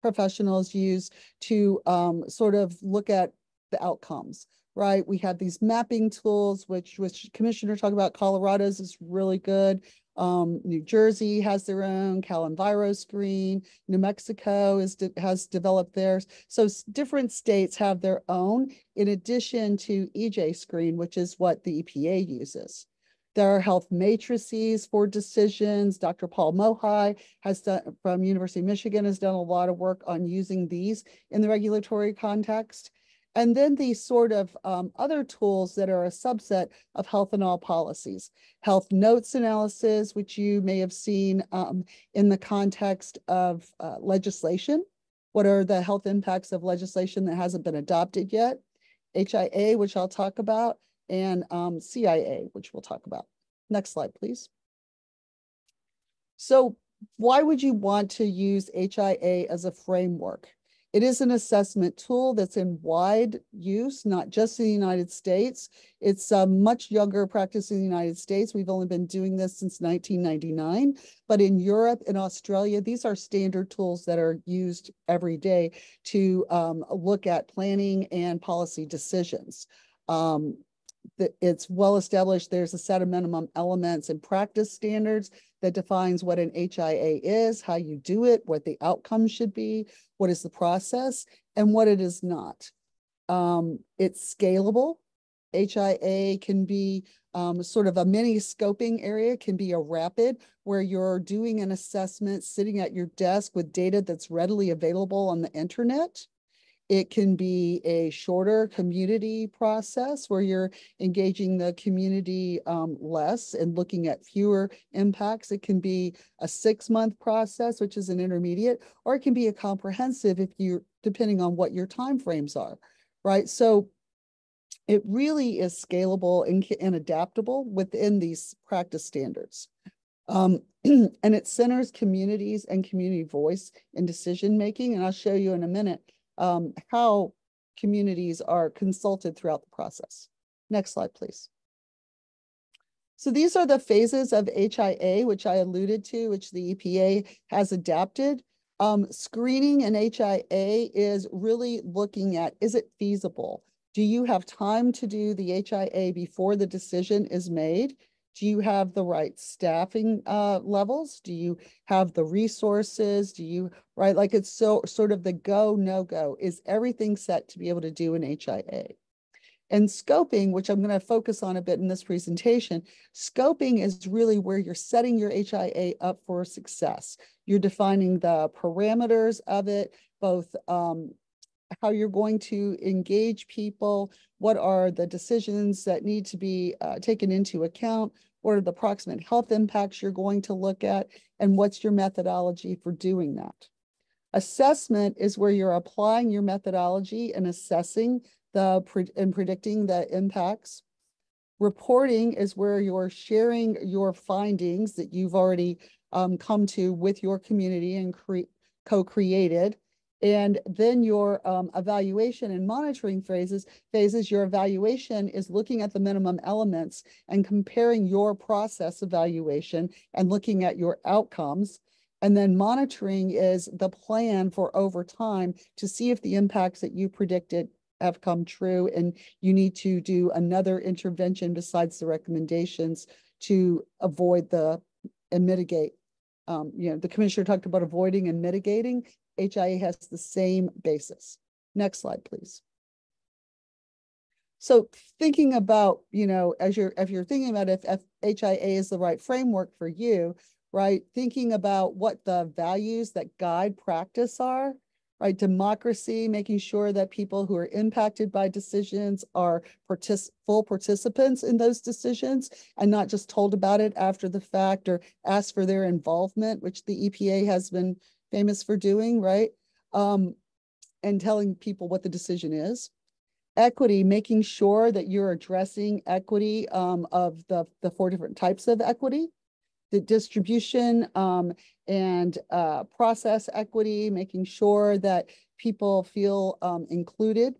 professionals use to um, sort of look at the outcomes. Right, we have these mapping tools, which which Commissioner talked about. Colorado's is really good. Um, New Jersey has their own CalEnviroScreen. New Mexico is de has developed theirs. So different states have their own, in addition to EJ Screen, which is what the EPA uses. There are health matrices for decisions. Dr. Paul Mohai has done from University of Michigan has done a lot of work on using these in the regulatory context. And then these sort of um, other tools that are a subset of health and all policies. Health notes analysis, which you may have seen um, in the context of uh, legislation. What are the health impacts of legislation that hasn't been adopted yet? HIA, which I'll talk about, and um, CIA, which we'll talk about. Next slide, please. So why would you want to use HIA as a framework? It is an assessment tool that's in wide use, not just in the United States. It's a much younger practice in the United States. We've only been doing this since 1999, but in Europe and Australia, these are standard tools that are used every day to um, look at planning and policy decisions. Um, it's well established. There's a set of minimum elements and practice standards that defines what an HIA is, how you do it, what the outcome should be, what is the process, and what it is not. Um, it's scalable. HIA can be um, sort of a mini scoping area, can be a rapid where you're doing an assessment sitting at your desk with data that's readily available on the internet. It can be a shorter community process where you're engaging the community um, less and looking at fewer impacts. It can be a six month process, which is an intermediate, or it can be a comprehensive if you, depending on what your timeframes are, right? So it really is scalable and, and adaptable within these practice standards. Um, and it centers communities and community voice in decision making. And I'll show you in a minute um, how communities are consulted throughout the process. Next slide, please. So these are the phases of HIA, which I alluded to, which the EPA has adapted. Um, screening in HIA is really looking at, is it feasible? Do you have time to do the HIA before the decision is made? Do you have the right staffing uh, levels? Do you have the resources? Do you, right? Like it's so sort of the go, no go. Is everything set to be able to do an HIA? And scoping, which I'm going to focus on a bit in this presentation, scoping is really where you're setting your HIA up for success. You're defining the parameters of it, both um, how you're going to engage people, what are the decisions that need to be uh, taken into account, what are the proximate health impacts you're going to look at, and what's your methodology for doing that. Assessment is where you're applying your methodology and assessing the and predicting the impacts. Reporting is where you're sharing your findings that you've already um, come to with your community and co-created. And then your um, evaluation and monitoring phases, phases, your evaluation is looking at the minimum elements and comparing your process evaluation and looking at your outcomes. And then monitoring is the plan for over time to see if the impacts that you predicted have come true and you need to do another intervention besides the recommendations to avoid the and mitigate. Um, you know, the commissioner talked about avoiding and mitigating. HIA has the same basis. Next slide, please. So thinking about, you know, as you're if you're thinking about if, if HIA is the right framework for you, right? Thinking about what the values that guide practice are, right? Democracy, making sure that people who are impacted by decisions are partic full participants in those decisions and not just told about it after the fact or ask for their involvement, which the EPA has been famous for doing, right? Um, and telling people what the decision is. Equity, making sure that you're addressing equity um, of the, the four different types of equity the distribution um, and uh, process equity, making sure that people feel um, included.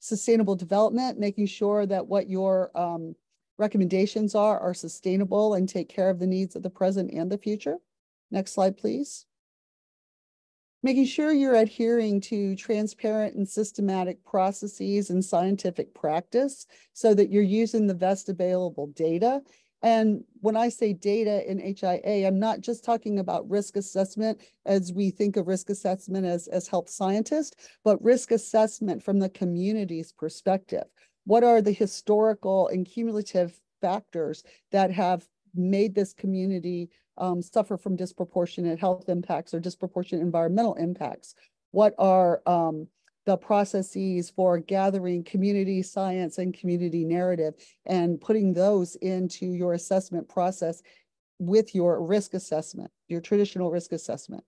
Sustainable development, making sure that what your um, recommendations are are sustainable and take care of the needs of the present and the future. Next slide, please. Making sure you're adhering to transparent and systematic processes and scientific practice so that you're using the best available data and when I say data in HIA, I'm not just talking about risk assessment as we think of risk assessment as, as health scientists, but risk assessment from the community's perspective. What are the historical and cumulative factors that have made this community um, suffer from disproportionate health impacts or disproportionate environmental impacts? What are um, the processes for gathering community science and community narrative and putting those into your assessment process with your risk assessment, your traditional risk assessment.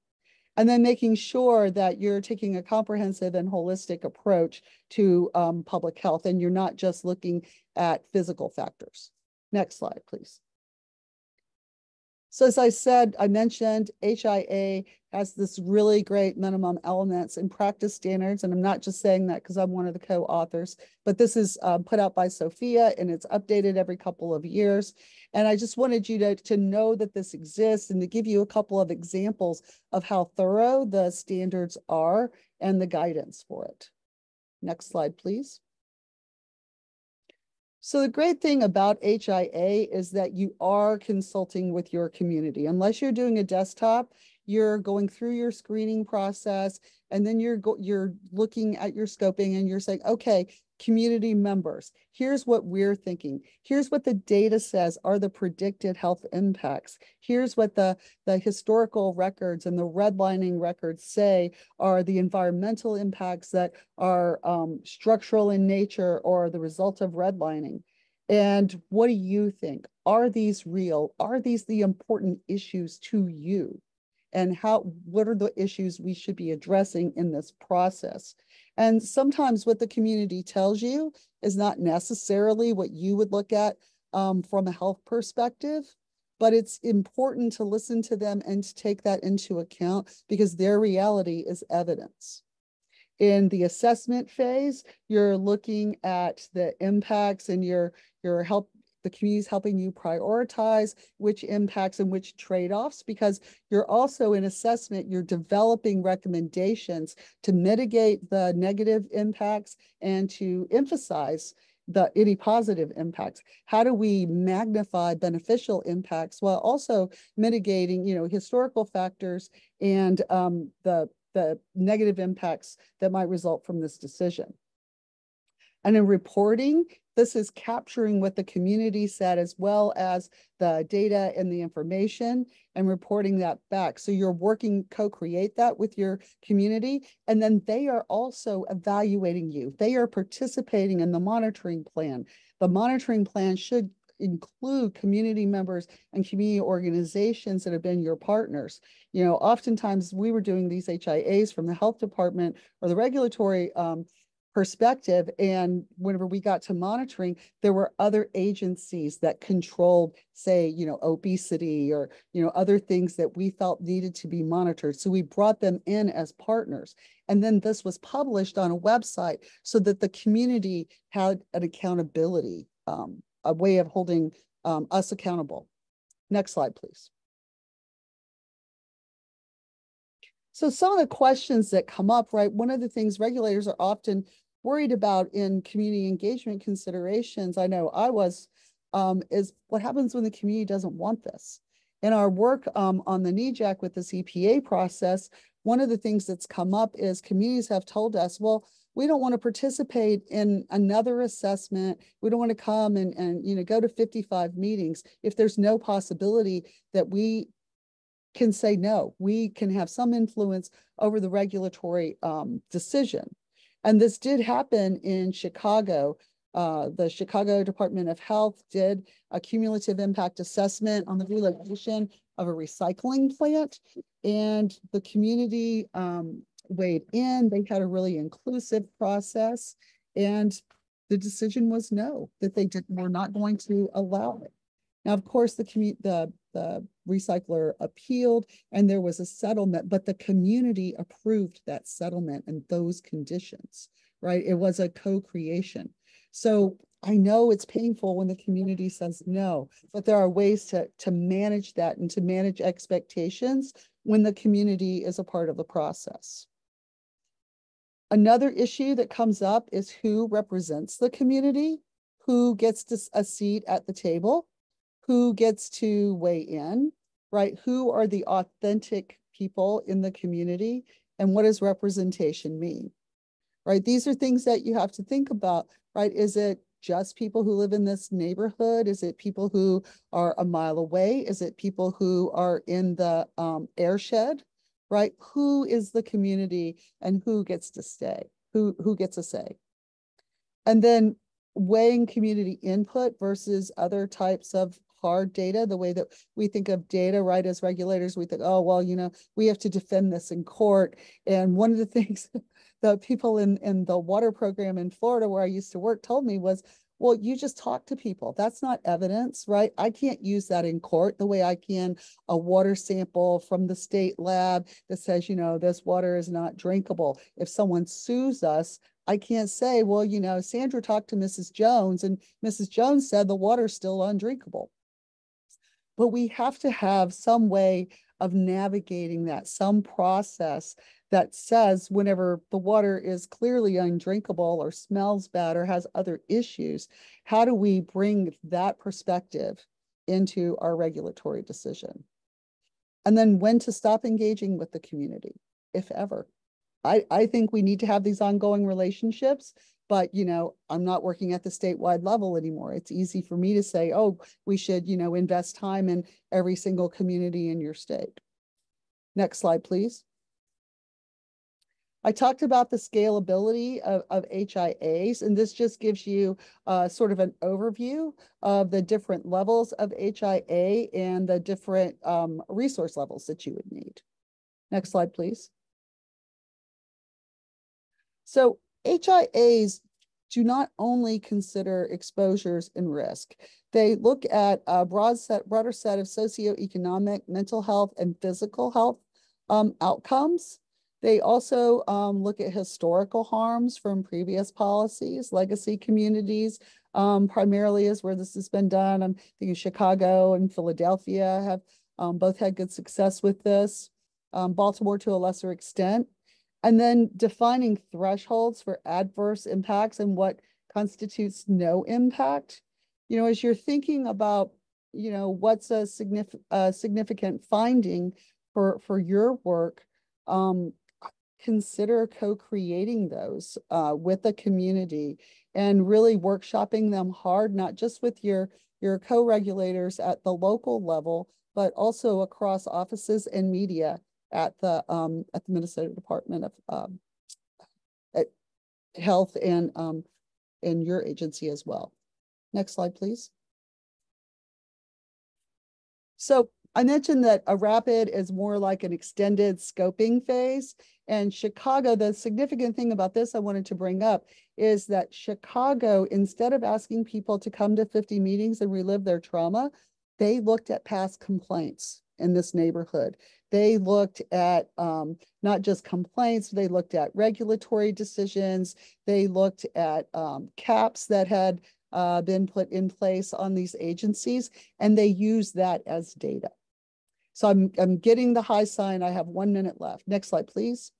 And then making sure that you're taking a comprehensive and holistic approach to um, public health and you're not just looking at physical factors. Next slide, please. So as I said, I mentioned HIA has this really great minimum elements and practice standards. And I'm not just saying that because I'm one of the co-authors, but this is um, put out by SOPHIA and it's updated every couple of years. And I just wanted you to, to know that this exists and to give you a couple of examples of how thorough the standards are and the guidance for it. Next slide, please. So the great thing about HIA is that you are consulting with your community. Unless you're doing a desktop, you're going through your screening process and then you're you're looking at your scoping and you're saying, okay, community members, here's what we're thinking. Here's what the data says are the predicted health impacts. Here's what the, the historical records and the redlining records say are the environmental impacts that are um, structural in nature or the result of redlining. And what do you think? Are these real? Are these the important issues to you? And how what are the issues we should be addressing in this process. And sometimes what the community tells you is not necessarily what you would look at um, from a health perspective, but it's important to listen to them and to take that into account because their reality is evidence. In the assessment phase, you're looking at the impacts and you're, you're help, the community is helping you prioritize which impacts and which trade-offs because you're also in assessment, you're developing recommendations to mitigate the negative impacts and to emphasize the any positive impacts. How do we magnify beneficial impacts while also mitigating, you know, historical factors and um, the the negative impacts that might result from this decision. And in reporting, this is capturing what the community said as well as the data and the information and reporting that back. So you're working co-create that with your community and then they are also evaluating you. They are participating in the monitoring plan. The monitoring plan should include community members and community organizations that have been your partners. You know, oftentimes we were doing these HIAs from the health department or the regulatory um, perspective. And whenever we got to monitoring, there were other agencies that controlled, say, you know, obesity or, you know, other things that we felt needed to be monitored. So we brought them in as partners. And then this was published on a website so that the community had an accountability, um, a way of holding um, us accountable. Next slide, please. So some of the questions that come up, right? One of the things regulators are often worried about in community engagement considerations, I know I was, um, is what happens when the community doesn't want this. In our work um, on the NEJAC with the CPA process, one of the things that's come up is communities have told us, well, we don't want to participate in another assessment. We don't want to come and, and you know go to 55 meetings if there's no possibility that we can say, no, we can have some influence over the regulatory um, decision. And this did happen in Chicago. Uh, the Chicago Department of Health did a cumulative impact assessment on the relocation of a recycling plant. And the community um, weighed in. They had a really inclusive process. And the decision was no, that they did, were not going to allow it. Now, of course, the commu- the the recycler appealed and there was a settlement, but the community approved that settlement and those conditions, right? It was a co-creation. So I know it's painful when the community says no, but there are ways to, to manage that and to manage expectations when the community is a part of the process. Another issue that comes up is who represents the community, who gets a seat at the table, who gets to weigh in, right? Who are the authentic people in the community and what does representation mean? Right? These are things that you have to think about, right? Is it just people who live in this neighborhood? Is it people who are a mile away? Is it people who are in the um, airshed? right? Who is the community and who gets to stay? Who, who gets a say? And then weighing community input versus other types of hard data, the way that we think of data, right, as regulators, we think, oh, well, you know, we have to defend this in court. And one of the things the people in, in the water program in Florida where I used to work told me was, well, you just talk to people. That's not evidence, right? I can't use that in court the way I can a water sample from the state lab that says, you know, this water is not drinkable. If someone sues us, I can't say, well, you know, Sandra talked to Mrs. Jones and Mrs. Jones said the water's still undrinkable. But we have to have some way of navigating that, some process that says whenever the water is clearly undrinkable or smells bad or has other issues, how do we bring that perspective into our regulatory decision? And then when to stop engaging with the community, if ever. I, I think we need to have these ongoing relationships, but you know, I'm not working at the statewide level anymore. It's easy for me to say, oh, we should, you know, invest time in every single community in your state. Next slide, please. I talked about the scalability of, of HIAs, and this just gives you uh, sort of an overview of the different levels of HIA and the different um, resource levels that you would need. Next slide, please. So HIAs do not only consider exposures and risk. They look at a broad set, broader set of socioeconomic, mental health, and physical health um, outcomes. They also um, look at historical harms from previous policies, legacy communities, um, primarily is where this has been done. I'm thinking Chicago and Philadelphia have um, both had good success with this. Um, Baltimore to a lesser extent. And then defining thresholds for adverse impacts and what constitutes no impact. You know, as you're thinking about, you know, what's a significant, uh, significant finding for, for your work, um, consider co-creating those uh, with the community and really workshopping them hard, not just with your, your co-regulators at the local level, but also across offices and media at the um, at the Minnesota Department of um, Health and um, and your agency as well. Next slide, please. So I mentioned that a rapid is more like an extended scoping phase. And Chicago, the significant thing about this I wanted to bring up is that Chicago, instead of asking people to come to 50 meetings and relive their trauma, they looked at past complaints in this neighborhood. They looked at um, not just complaints, they looked at regulatory decisions. They looked at um, caps that had uh, been put in place on these agencies, and they used that as data. So I'm, I'm getting the high sign. I have one minute left. Next slide, please.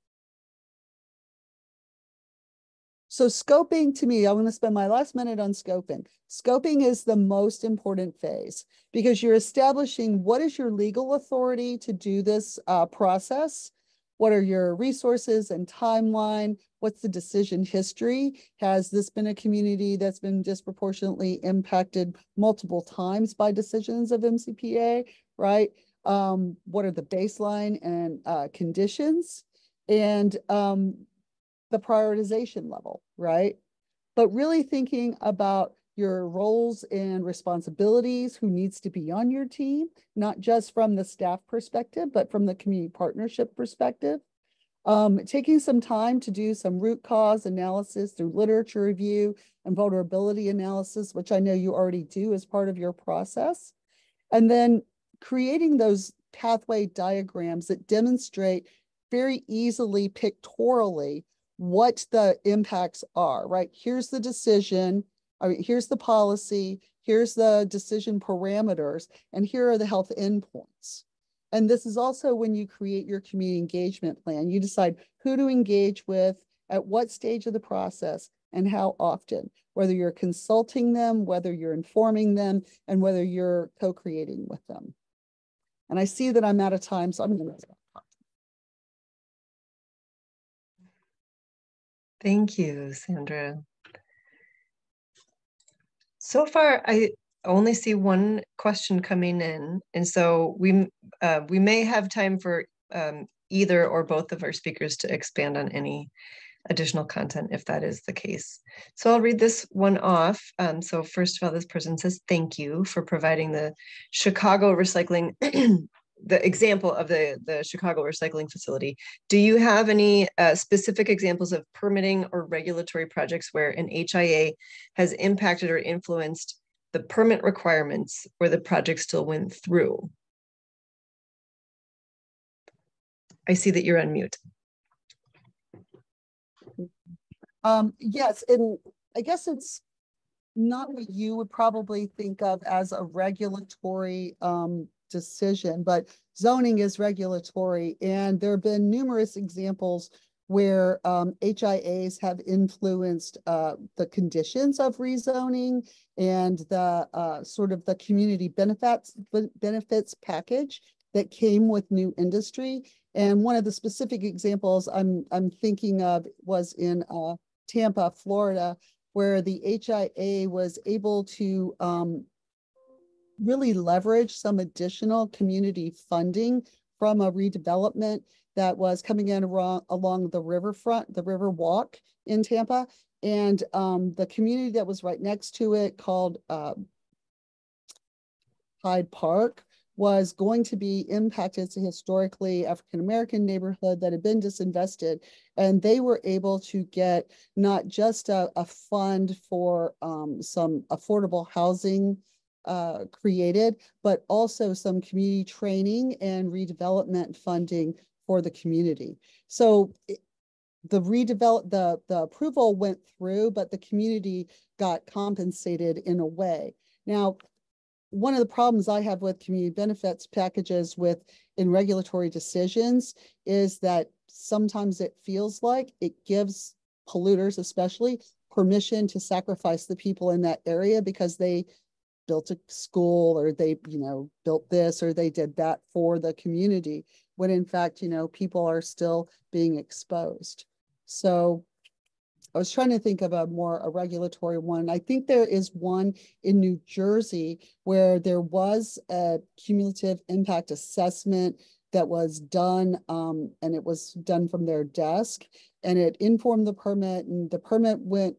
So scoping to me, I want to spend my last minute on scoping. Scoping is the most important phase because you're establishing what is your legal authority to do this uh, process? What are your resources and timeline? What's the decision history? Has this been a community that's been disproportionately impacted multiple times by decisions of MCPA, right? um, what are the baseline and uh, conditions and um, the prioritization level, right? But really thinking about your roles and responsibilities, who needs to be on your team, not just from the staff perspective, but from the community partnership perspective. Um, taking some time to do some root cause analysis through literature review and vulnerability analysis, which I know you already do as part of your process. And then creating those pathway diagrams that demonstrate very easily pictorially what the impacts are, right? Here's the decision, I mean, here's the policy, here's the decision parameters, and here are the health endpoints. And this is also when you create your community engagement plan. You decide who to engage with, at what stage of the process, and how often, whether you're consulting them, whether you're informing them, and whether you're co-creating with them. And I see that I'm out of time, so I'm going to Thank you, Sandra. So far, I only see one question coming in, and so we uh, we may have time for um, either or both of our speakers to expand on any additional content if that is the case. So I'll read this one off. Um, so first of all, this person says, thank you for providing the Chicago recycling, the example of the, the Chicago recycling facility. Do you have any uh, specific examples of permitting or regulatory projects where an HIA has impacted or influenced the permit requirements where the project still went through. I see that you're on mute. Um, yes, and I guess it's not what you would probably think of as a regulatory um, decision, but zoning is regulatory. And there have been numerous examples where um, HIAs have influenced uh, the conditions of rezoning and the uh, sort of the community benefits benefits package that came with new industry. And one of the specific examples I'm I'm thinking of was in uh, Tampa, Florida, where the HIA was able to um, really leverage some additional community funding from a redevelopment that was coming in along, along the riverfront, the river walk in Tampa. And um, the community that was right next to it called uh, Hyde Park was going to be impacted. It's a historically African-American neighborhood that had been disinvested. And they were able to get not just a, a fund for um, some affordable housing uh, created, but also some community training and redevelopment funding for the community. So the redevelop the the approval went through, but the community got compensated in a way. Now, one of the problems I have with community benefits packages with in regulatory decisions is that sometimes it feels like it gives polluters especially permission to sacrifice the people in that area because they built a school or they you know built this or they did that for the community when in fact you know people are still being exposed so I was trying to think of a more a regulatory one. I think there is one in New Jersey where there was a cumulative impact assessment that was done um, and it was done from their desk and it informed the permit and the permit went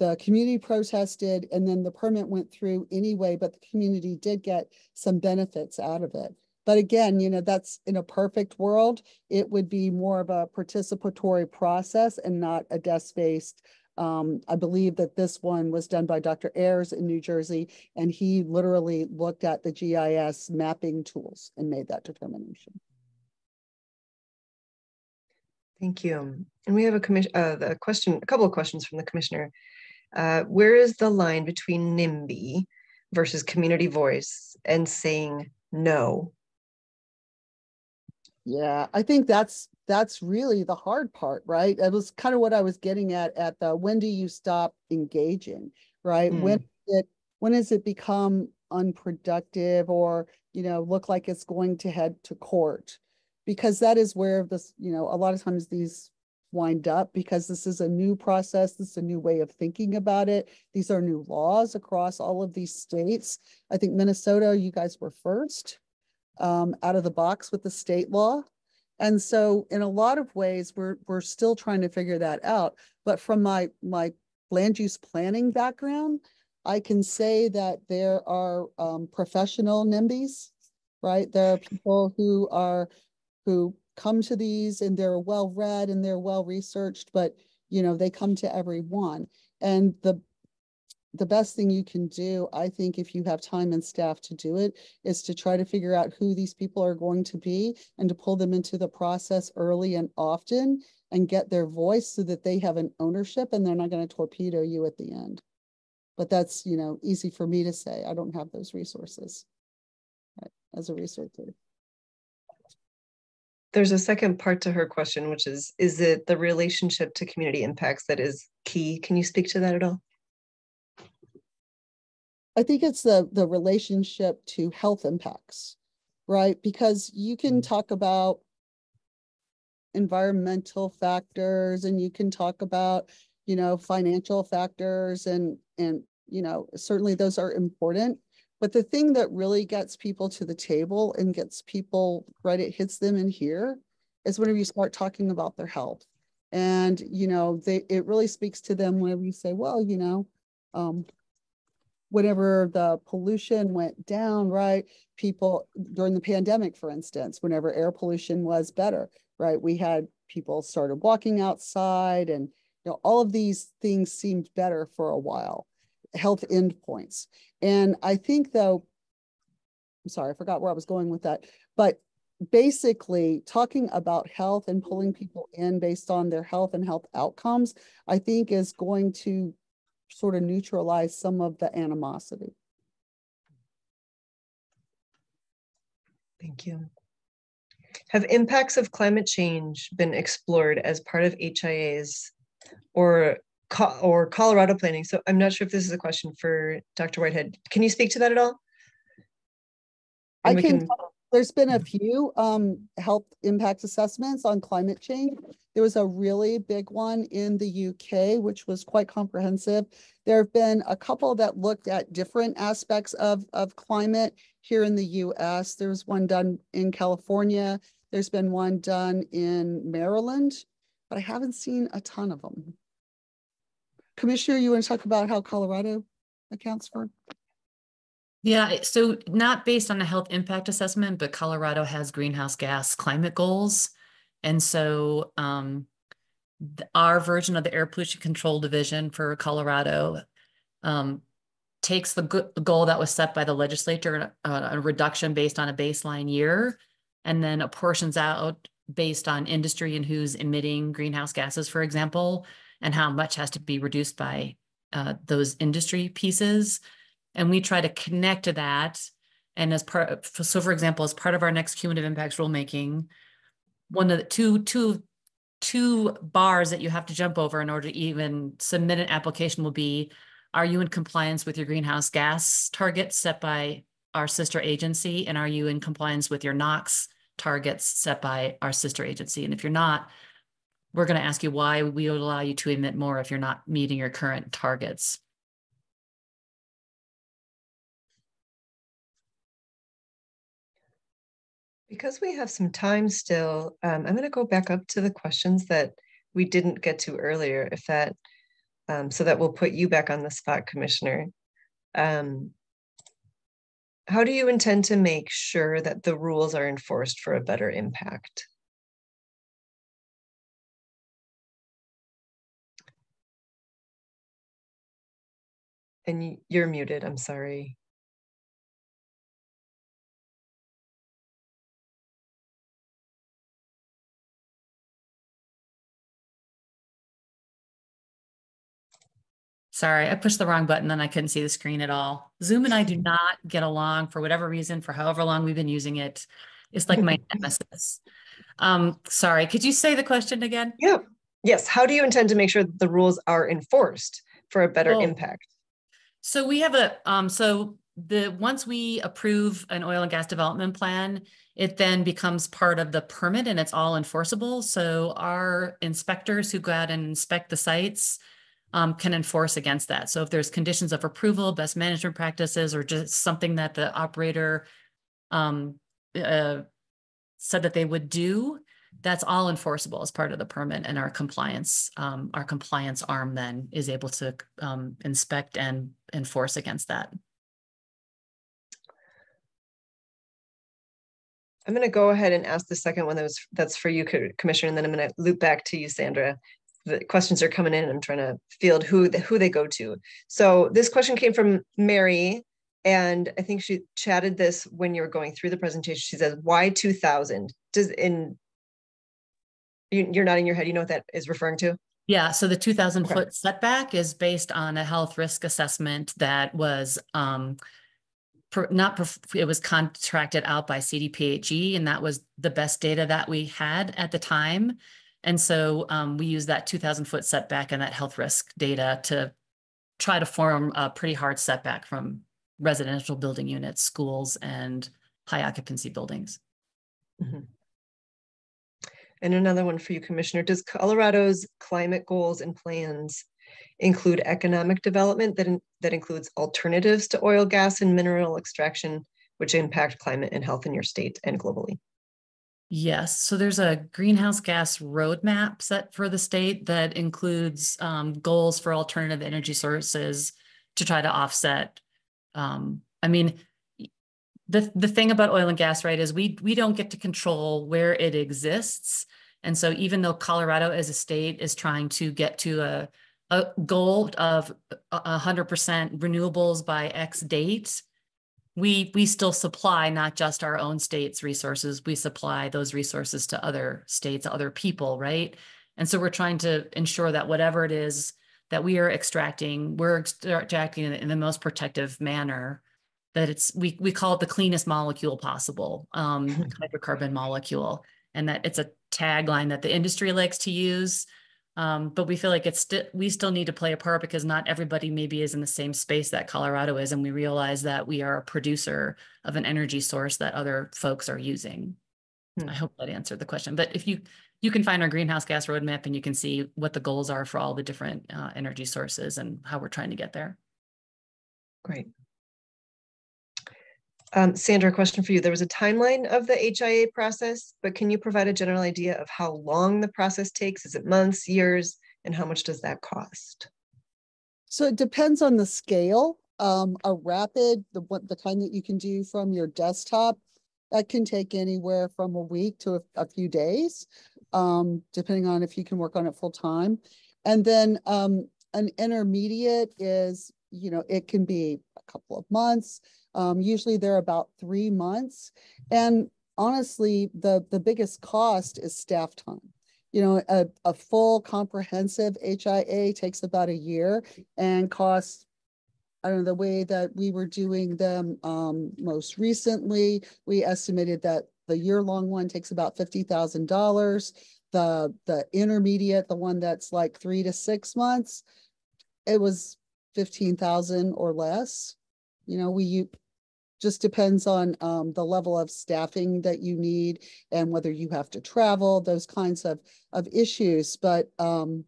the community protested and then the permit went through anyway, but the community did get some benefits out of it. But again, you know, that's in a perfect world, it would be more of a participatory process and not a desk-based. Um, I believe that this one was done by Dr. Ayers in New Jersey, and he literally looked at the GIS mapping tools and made that determination. Thank you. And we have a commission, uh, the question, a couple of questions from the commissioner. Uh, where is the line between NIMBY versus community voice and saying no yeah, I think that's that's really the hard part, right? That was kind of what I was getting at at the when do you stop engaging, right? Mm. When it when does it become unproductive or you know look like it's going to head to court? Because that is where this, you know, a lot of times these wind up because this is a new process, this is a new way of thinking about it. These are new laws across all of these states. I think Minnesota, you guys were first um, out of the box with the state law. And so in a lot of ways, we're, we're still trying to figure that out. But from my, my land use planning background, I can say that there are um, professional NIMBYs, right? There are people who are, who come to these and they're well read and they're well researched, but you know, they come to every one. And the the best thing you can do, I think, if you have time and staff to do it, is to try to figure out who these people are going to be and to pull them into the process early and often and get their voice so that they have an ownership and they're not going to torpedo you at the end. But that's, you know, easy for me to say. I don't have those resources as a researcher. There's a second part to her question, which is, is it the relationship to community impacts that is key? Can you speak to that at all? I think it's the the relationship to health impacts, right? Because you can mm. talk about environmental factors and you can talk about, you know, financial factors and and you know, certainly those are important. But the thing that really gets people to the table and gets people right, it hits them in here is whenever you start talking about their health. And, you know, they it really speaks to them whenever you say, well, you know, um, whenever the pollution went down, right? People during the pandemic, for instance, whenever air pollution was better, right? We had people started walking outside and you know, all of these things seemed better for a while, health endpoints. And I think though, I'm sorry, I forgot where I was going with that, but basically talking about health and pulling people in based on their health and health outcomes, I think is going to sort of neutralize some of the animosity. Thank you. Have impacts of climate change been explored as part of HIA's or or Colorado planning? So I'm not sure if this is a question for Dr. Whitehead. Can you speak to that at all? And I can, can there's been a few um, health impact assessments on climate change. There was a really big one in the UK, which was quite comprehensive. There have been a couple that looked at different aspects of, of climate here in the US. There's one done in California. There's been one done in Maryland, but I haven't seen a ton of them. Commissioner, you want to talk about how Colorado accounts for yeah, so not based on a health impact assessment, but Colorado has greenhouse gas climate goals. And so um, our version of the air pollution control division for Colorado um, takes the goal that was set by the legislature, a, a reduction based on a baseline year, and then apportions out based on industry and who's emitting greenhouse gases, for example, and how much has to be reduced by uh, those industry pieces and we try to connect to that. And as part, so for example, as part of our next cumulative impacts rulemaking, one of the two, two, two bars that you have to jump over in order to even submit an application will be, are you in compliance with your greenhouse gas targets set by our sister agency? And are you in compliance with your NOx targets set by our sister agency? And if you're not, we're going to ask you why we would allow you to emit more if you're not meeting your current targets. Because we have some time still, um, I'm going to go back up to the questions that we didn't get to earlier, if that, um, so that will put you back on the spot, Commissioner. Um, how do you intend to make sure that the rules are enforced for a better impact? And you're muted, I'm sorry. Sorry, I pushed the wrong button and I couldn't see the screen at all. Zoom and I do not get along for whatever reason, for however long we've been using it. It's like my nemesis. Um, sorry, could you say the question again? Yeah. Yes. How do you intend to make sure that the rules are enforced for a better impact? So we have a um, so the once we approve an oil and gas development plan, it then becomes part of the permit and it's all enforceable. So our inspectors who go out and inspect the sites um, can enforce against that. So if there's conditions of approval, best management practices, or just something that the operator um, uh, said that they would do, that's all enforceable as part of the permit and our compliance, um, our compliance arm then is able to um, inspect and enforce against that. I'm going to go ahead and ask the second one that was that's for you, Commissioner, and then I'm going to loop back to you, Sandra. The questions are coming in. I'm trying to field who the, who they go to. So this question came from Mary, and I think she chatted this when you were going through the presentation. She says, "Why 2000?" Does in you're nodding your head. You know what that is referring to? Yeah, so the 2000 okay. foot setback is based on a health risk assessment that was um, not it was contracted out by CDPHE, and that was the best data that we had at the time. And so um, we use that 2,000 foot setback and that health risk data to try to form a pretty hard setback from residential building units, schools, and high occupancy buildings. Mm -hmm. And another one for you, Commissioner. Does Colorado's climate goals and plans include economic development that, in, that includes alternatives to oil, gas, and mineral extraction, which impact climate and health in your state and globally? Yes. So there's a greenhouse gas roadmap set for the state that includes um, goals for alternative energy sources to try to offset. Um, I mean, the the thing about oil and gas, right, is we we don't get to control where it exists. And so even though Colorado as a state is trying to get to a a goal of 100% renewables by X date, we we still supply not just our own state's resources, we supply those resources to other states, other people, right? And so we're trying to ensure that whatever it is that we are extracting, we're extracting in the most protective manner that it's we we call it the cleanest molecule possible, um, hydrocarbon molecule, and that it's a tagline that the industry likes to use. Um, but we feel like it's still we still need to play a part because not everybody maybe is in the same space that Colorado is, and we realize that we are a producer of an energy source that other folks are using. Hmm. I hope that answered the question. But if you you can find our greenhouse gas roadmap and you can see what the goals are for all the different uh, energy sources and how we're trying to get there. Great. Um, Sandra, a question for you. There was a timeline of the HIA process, but can you provide a general idea of how long the process takes? Is it months, years, and how much does that cost? So it depends on the scale. Um, a rapid, the the kind that you can do from your desktop, that can take anywhere from a week to a, a few days, um, depending on if you can work on it full time. And then um, an intermediate is, you know, it can be a couple of months um, usually they're about three months. And honestly, the, the biggest cost is staff time. You know, a, a full comprehensive HIA takes about a year and costs I don't know, the way that we were doing them um, most recently, we estimated that the year-long one takes about $50,000. The, the intermediate, the one that's like three to six months, it was 15,000 or less. You know, we just depends on um, the level of staffing that you need and whether you have to travel, those kinds of, of issues. But um,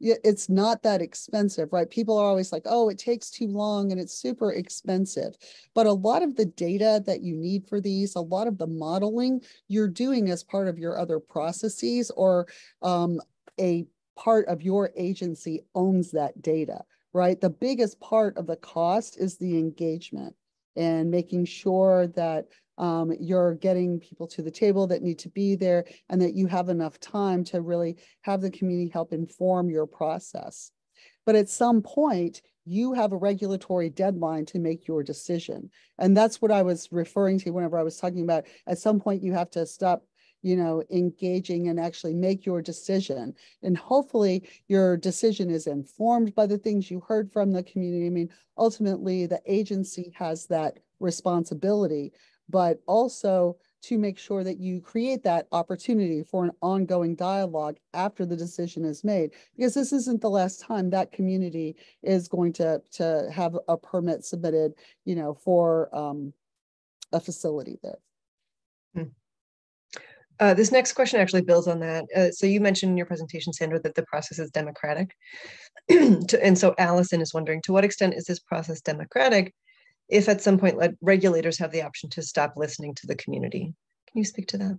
it's not that expensive, right? People are always like, oh, it takes too long and it's super expensive. But a lot of the data that you need for these, a lot of the modeling you're doing as part of your other processes or um, a part of your agency owns that data, right? The biggest part of the cost is the engagement and making sure that um, you're getting people to the table that need to be there and that you have enough time to really have the community help inform your process. But at some point, you have a regulatory deadline to make your decision. And that's what I was referring to whenever I was talking about at some point you have to stop you know, engaging and actually make your decision. And hopefully your decision is informed by the things you heard from the community. I mean, ultimately the agency has that responsibility, but also to make sure that you create that opportunity for an ongoing dialogue after the decision is made because this isn't the last time that community is going to to have a permit submitted you know for um, a facility there hmm. Uh, this next question actually builds on that. Uh, so you mentioned in your presentation, Sandra, that the process is democratic. to, and so Allison is wondering, to what extent is this process democratic? if at some point regulators have the option to stop listening to the community. Can you speak to that?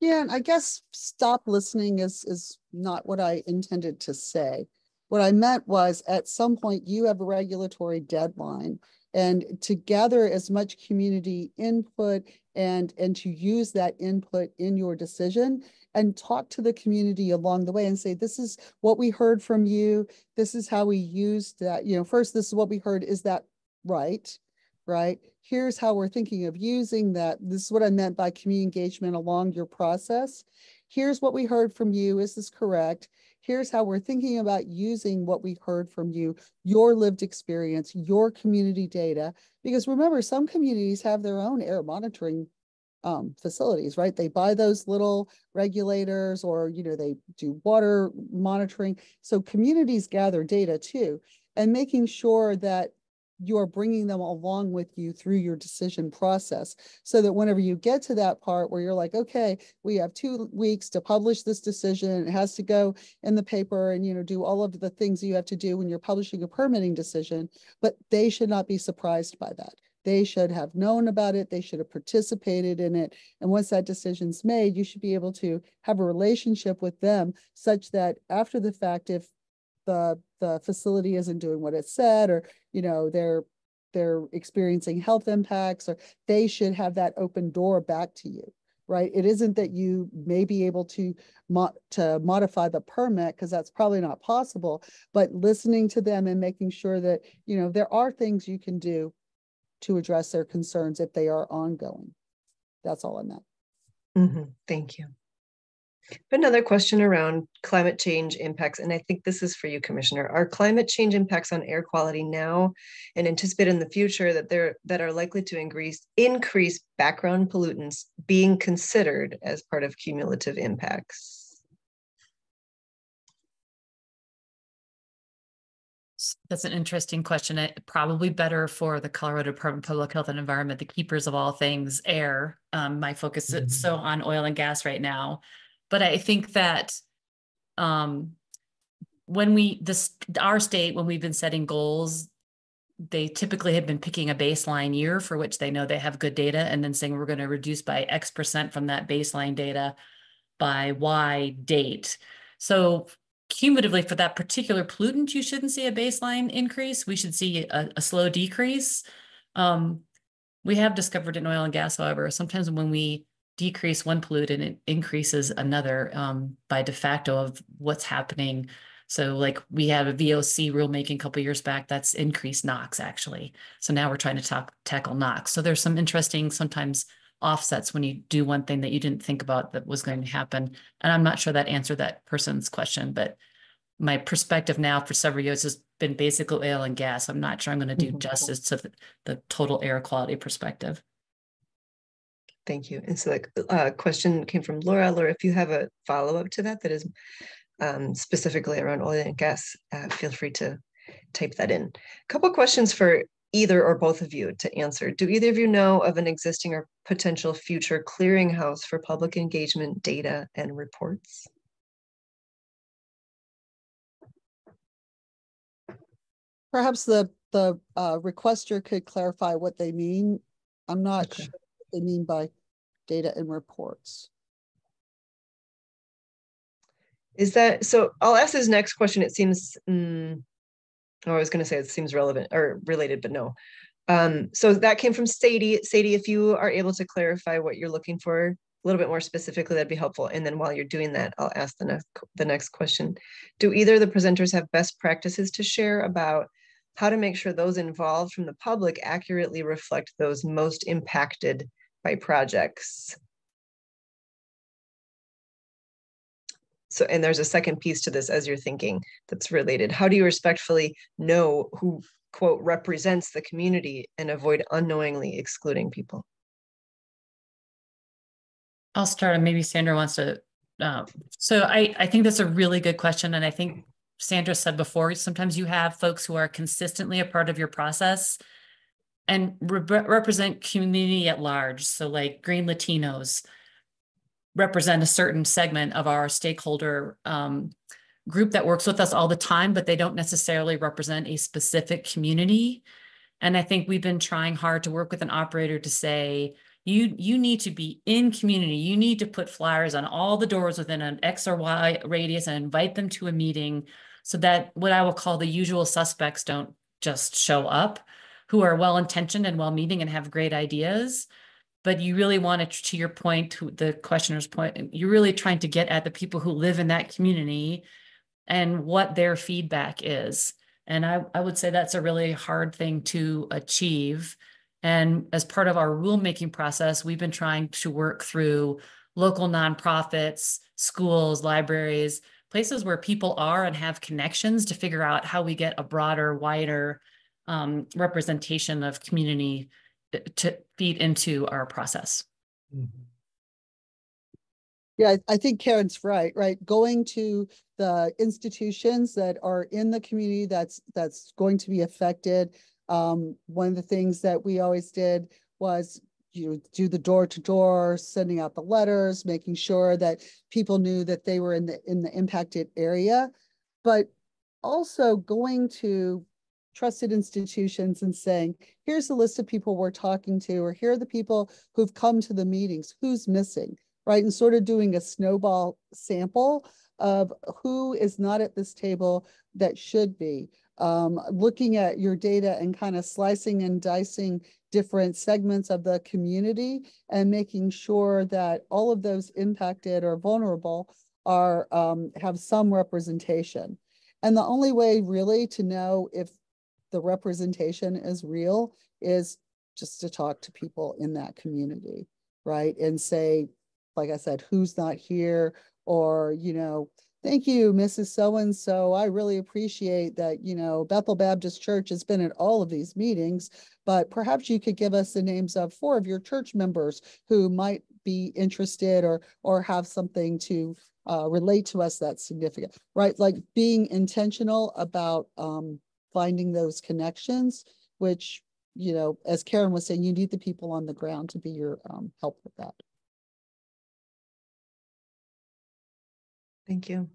Yeah, and I guess stop listening is is not what I intended to say. What I meant was at some point you have a regulatory deadline and to gather as much community input and and to use that input in your decision and talk to the community along the way and say this is what we heard from you. This is how we used that you know first this is what we heard. Is that right? Right? Here's how we're thinking of using that. This is what i meant by community engagement along your process. Here's what we heard from you. Is this correct here's how we're thinking about using what we heard from you, your lived experience, your community data. Because remember, some communities have their own air monitoring um, facilities, right? They buy those little regulators or, you know, they do water monitoring. So communities gather data too, and making sure that you are bringing them along with you through your decision process so that whenever you get to that part where you're like okay we have two weeks to publish this decision it has to go in the paper and you know do all of the things you have to do when you're publishing a permitting decision but they should not be surprised by that. They should have known about it they should have participated in it and once that decision's made you should be able to have a relationship with them such that after the fact if the the facility isn't doing what it said or you know they're they're experiencing health impacts or they should have that open door back to you right? It isn't that you may be able to mo- to modify the permit because that's probably not possible but listening to them and making sure that you know there are things you can do to address their concerns if they are ongoing. That's all i meant. Mhm, Thank you. Another question around climate change impacts, and I think this is for you, Commissioner. Are climate change impacts on air quality now and anticipate in the future that there that are likely to increase increase background pollutants being considered as part of cumulative impacts? That's an interesting question. It probably better for the Colorado Department of Public Health and Environment, the keepers of all things air. Um, my focus is so on oil and gas right now. But I think that um, when we this our state when we've been setting goals, they typically have been picking a baseline year for which they know they have good data, and then saying we're going to reduce by X percent from that baseline data by Y date. So cumulatively for that particular pollutant, you shouldn't see a baseline increase. We should see a, a slow decrease. Um, we have discovered in oil and gas, however, sometimes when we decrease one pollutant, it increases another um, by de facto of what's happening. So like we had a VOC rulemaking a couple years back that's increased NOx actually. So now we're trying to talk, tackle NOx. So there's some interesting sometimes offsets when you do one thing that you didn't think about that was going to happen. And I'm not sure that answered that person's question, but my perspective now for several years has been basically oil and gas. I'm not sure I'm going to do Mhm. justice to the, the total air quality perspective. Thank you. And so the uh, question came from Laura. Laura, if you have a follow-up to that, that is um, specifically around oil and gas, uh, feel free to type that in. A couple questions for either or both of you to answer. Do either of you know of an existing or potential future clearinghouse for public engagement data and reports? perhaps the the uh requester could clarify what they mean i'm not Okay. sure what they mean by data and reports Is that, so I'll ask this next question. It seems, mm, oh, I was gonna say it seems relevant or related, but no. Um, so that came from Sadie. Sadie, if you are able to clarify what you're looking for a little bit more specifically, that'd be helpful. And then while you're doing that, I'll ask the next, the next question. Do either of the presenters have best practices to share about how to make sure those involved from the public accurately reflect those most impacted by projects? So, and there's a second piece to this as you're thinking that's related. How do you respectfully know who, quote, represents the community and avoid unknowingly excluding people? I'll start and maybe Sandra wants to. Uh, so I, I think that's a really good question. And I think Sandra said before, sometimes you have folks who are consistently a part of your process and re- represent community at large. So like Green Latinos represent a certain segment of our stakeholder um, group that works with us all the time, but they don't necessarily represent a specific community. And I think we've been trying hard to work with an operator to say, you, you need to be in community. You need to put flyers on all the doors within an X or Y radius and invite them to a meeting so that what I will call the usual suspects don't just show up, who are well-intentioned and well-meaning and have great ideas. But you really want to, to your point, to the questioner's point, you're really trying to get at the people who live in that community and what their feedback is. And I, I would say that's a really hard thing to achieve. And as part of our rulemaking process, we've been trying to work through local nonprofits, schools, libraries, places where people are and have connections to figure out how we get a broader, wider um, representation of community uh, to feed into our process. Mm -hmm. Yeah, I think Karin's right, right? Going to the institutions that are in the community that's that's going to be affected. Um, one of the things that we always did was you know, do the door to door, sending out the letters, making sure that people knew that they were in the in the impacted area, but also going to trusted institutions and saying, here's the list of people we're talking to, or here are the people who've come to the meetings, who's missing right? And sort of doing a snowball sample of who is not at this table that should be. Um, looking at your data and kind of slicing and dicing different segments of the community and making sure that all of those impacted or vulnerable are um, have some representation. And the only way really to know if the representation is real is just to talk to people in that community, right? And say, like I said, who's not here or, you know, thank you, Mrs. So-and-so. I really appreciate that, you know, Bethel Baptist Church has been at all of these meetings, but perhaps you could give us the names of four of your church members who might be interested or or have something to uh, relate to us that's significant, right? Like being intentional about um, finding those connections, which, you know, as Karin was saying, you need the people on the ground to be your um, help with that. Thank you.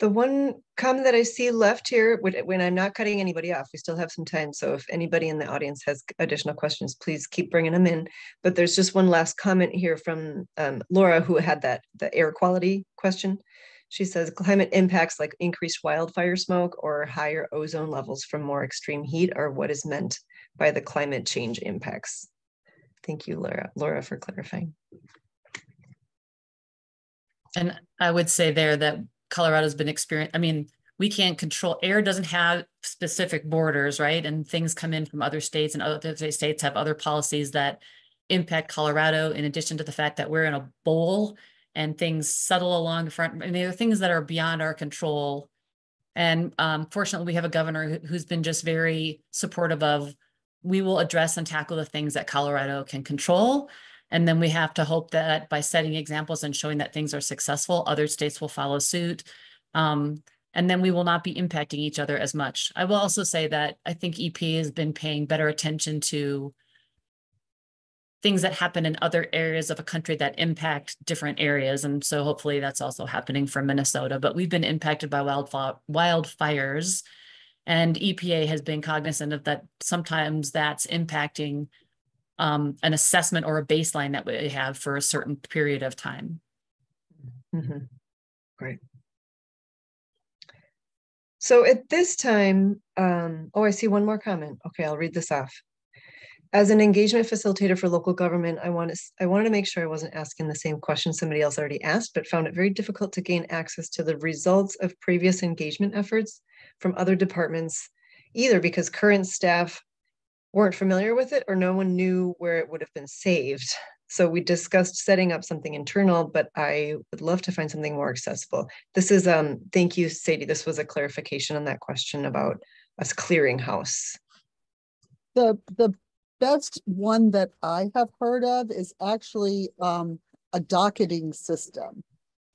The one comment that I see left here, when I'm not cutting anybody off, we still have some time. So if anybody in the audience has additional questions, please keep bringing them in. But there's just one last comment here from um, Laura, who had that the air quality question. She says climate impacts like increased wildfire smoke or higher ozone levels from more extreme heat are what is meant by the climate change impacts. Thank you, Laura, Laura for clarifying. And I would say there that Colorado's been experienced. I mean, we can't control air doesn't have specific borders, right? And things come in from other states and other states have other policies that impact Colorado, in addition to the fact that we're in a bowl and things settle along the front. And there are things that are beyond our control. And um, fortunately, we have a governor who's been just very supportive of we will address and tackle the things that Colorado can control. And then we have to hope that by setting examples and showing that things are successful, other states will follow suit. Um, and then we will not be impacting each other as much. I will also say that I think EPA has been paying better attention to things that happen in other areas of a country that impact different areas. And so hopefully that's also happening for Minnesota. But we've been impacted by wildfire, wildfires and EPA has been cognizant of that sometimes that's impacting um, an assessment or a baseline that we have for a certain period of time. Mm-hmm. Great. So at this time, um, oh, I see one more comment. Okay, I'll read this off. As an engagement facilitator for local government, I want to I wanted to make sure I wasn't asking the same question somebody else already asked, but found it very difficult to gain access to the results of previous engagement efforts from other departments, either because current staff weren't familiar with it or no one knew where it would have been saved. So we discussed setting up something internal, but I would love to find something more accessible. This is, um, thank you, Sadie. This was a clarification on that question about us clearinghouse. The, the best one that I have heard of is actually um, a docketing system.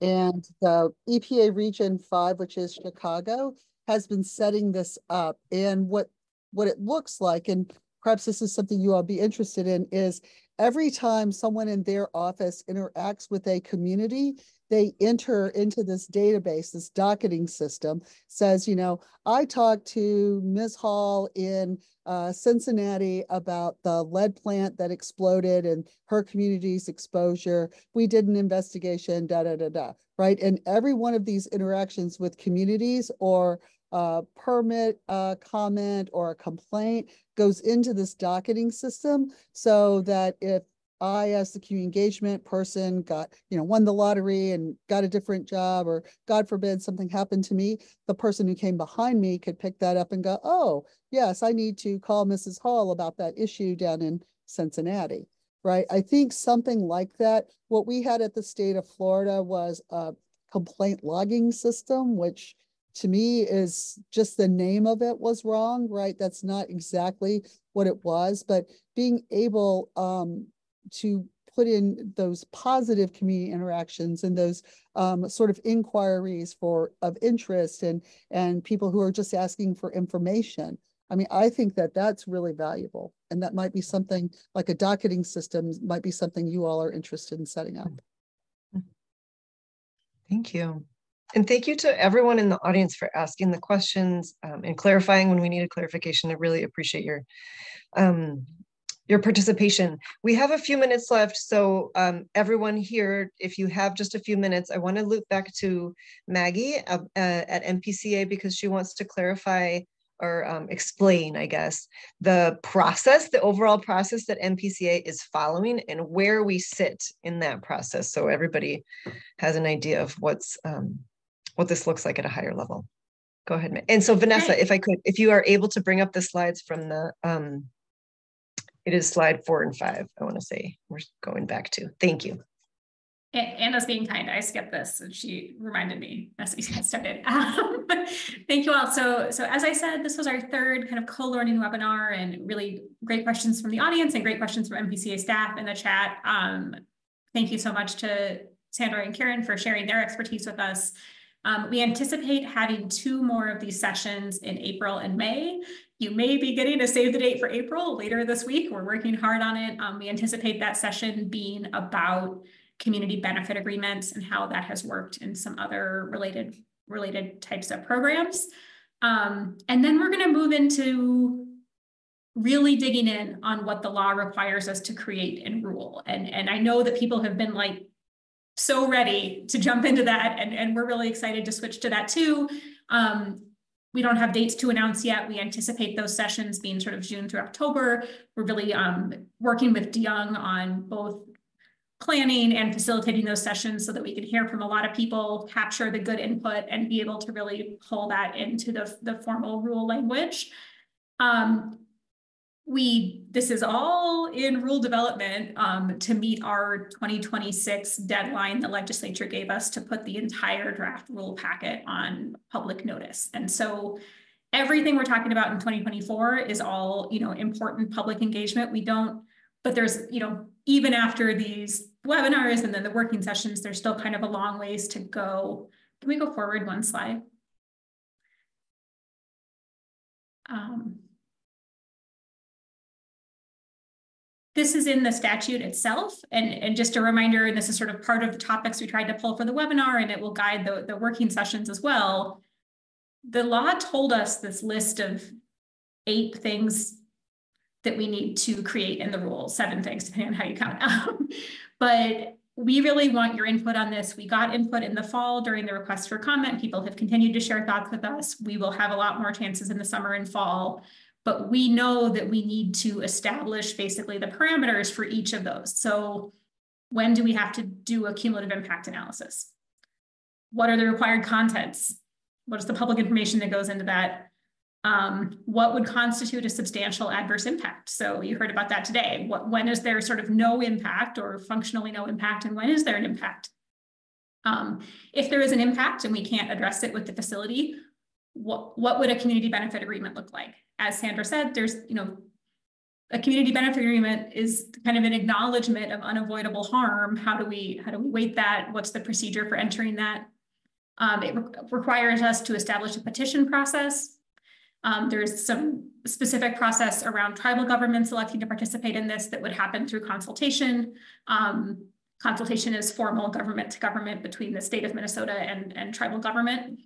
And the EPA Region 5, which is Chicago, has been setting this up. And what what it looks like. And perhaps this is something you all be interested in, is every time someone in their office interacts with a community, they enter into this database, this docketing system, says, you know, I talked to Ms. Hall in uh, Cincinnati about the lead plant that exploded and her community's exposure. We did an investigation, da da da da, right? And every one of these interactions with communities or a permit uh, comment or a complaint goes into this docketing system so that if I, as the community engagement person, got, you know, won the lottery and got a different job, or God forbid something happened to me, the person who came behind me could pick that up and go, oh, yes, I need to call Mrs. Hall about that issue down in Cincinnati, right? I think something like that. What we had at the state of Florida was a complaint logging system, which to me is just the name of it was wrong, right? That's not exactly what it was, but being able um, to put in those positive community interactions and those um, sort of inquiries for of interest and and people who are just asking for information. I mean, I think that that's really valuable, and that might be something like a docketing system might be something you all are interested in setting up. Thank you. And thank you to everyone in the audience for asking the questions um, and clarifying when we needed clarification. I really appreciate your um, your participation. We have a few minutes left, so um, everyone here, if you have just a few minutes, I want to loop back to Maggie uh, uh, at MPCA because she wants to clarify or um, explain, I guess, the process, the overall process that MPCA is following and where we sit in that process. So everybody has an idea of what's um, what this looks like at a higher level. Go ahead. And so Vanessa, if I could, if you are able to bring up the slides from the, um, it is slide four and five, I want to say, we're going back to. Thank you. Anna's being kind. I skipped this and she reminded me as we started. Um, thank you all. So, so as I said, this was our third kind of co-learning webinar and really great questions from the audience and great questions from MPCA staff in the chat. Um, thank you so much to Sandra and Karin for sharing their expertise with us. Um, we anticipate having two more of these sessions in April and May. You may be getting a save the date for April later this week. We're working hard on it. Um, we anticipate that session being about community benefit agreements and how that has worked in some other related related types of programs. Um, and then we're going to move into really digging in on what the law requires us to create and rule. And, and I know that people have been like so ready to jump into that and, and we're really excited to switch to that too. Um, we don't have dates to announce yet. We anticipate those sessions being sort of June through October. We're really um, working with DeYoung on both planning and facilitating those sessions so that we can hear from a lot of people, capture the good input and be able to really pull that into the, the formal rule language. Um, we this is all in rule development um, to meet our 2026 deadline the legislature gave us to put the entire draft rule packet on public notice. And so everything we're talking about in 2024 is all you know important public engagement. We don't but there's you know even after these webinars and then the working sessions there's still kind of a long ways to go. Can we go forward one slide? Um, This is in the statute itself. And, and just a reminder, and this is sort of part of the topics we tried to pull for the webinar, and it will guide the, the working sessions as well. The law told us this list of eight things that we need to create in the rule, seven things, depending on how you count. But we really want your input on this. We got input in the fall during the request for comment. People have continued to share thoughts with us. We will have a lot more chances in the summer and fall but we know that we need to establish basically the parameters for each of those. So when do we have to do a cumulative impact analysis? What are the required contents? What is the public information that goes into that? Um, what would constitute a substantial adverse impact? So you heard about that today. What, when is there sort of no impact or functionally no impact and when is there an impact? Um, if there is an impact and we can't address it with the facility, what, what would a community benefit agreement look like? as Sandra said, there's, you know, a community benefit agreement is kind of an acknowledgement of unavoidable harm. How do we, how do we weight that? What's the procedure for entering that? Um, it re requires us to establish a petition process. Um, there's some specific process around tribal governments electing to participate in this that would happen through consultation. Um, consultation is formal government to government between the state of Minnesota and, and tribal government.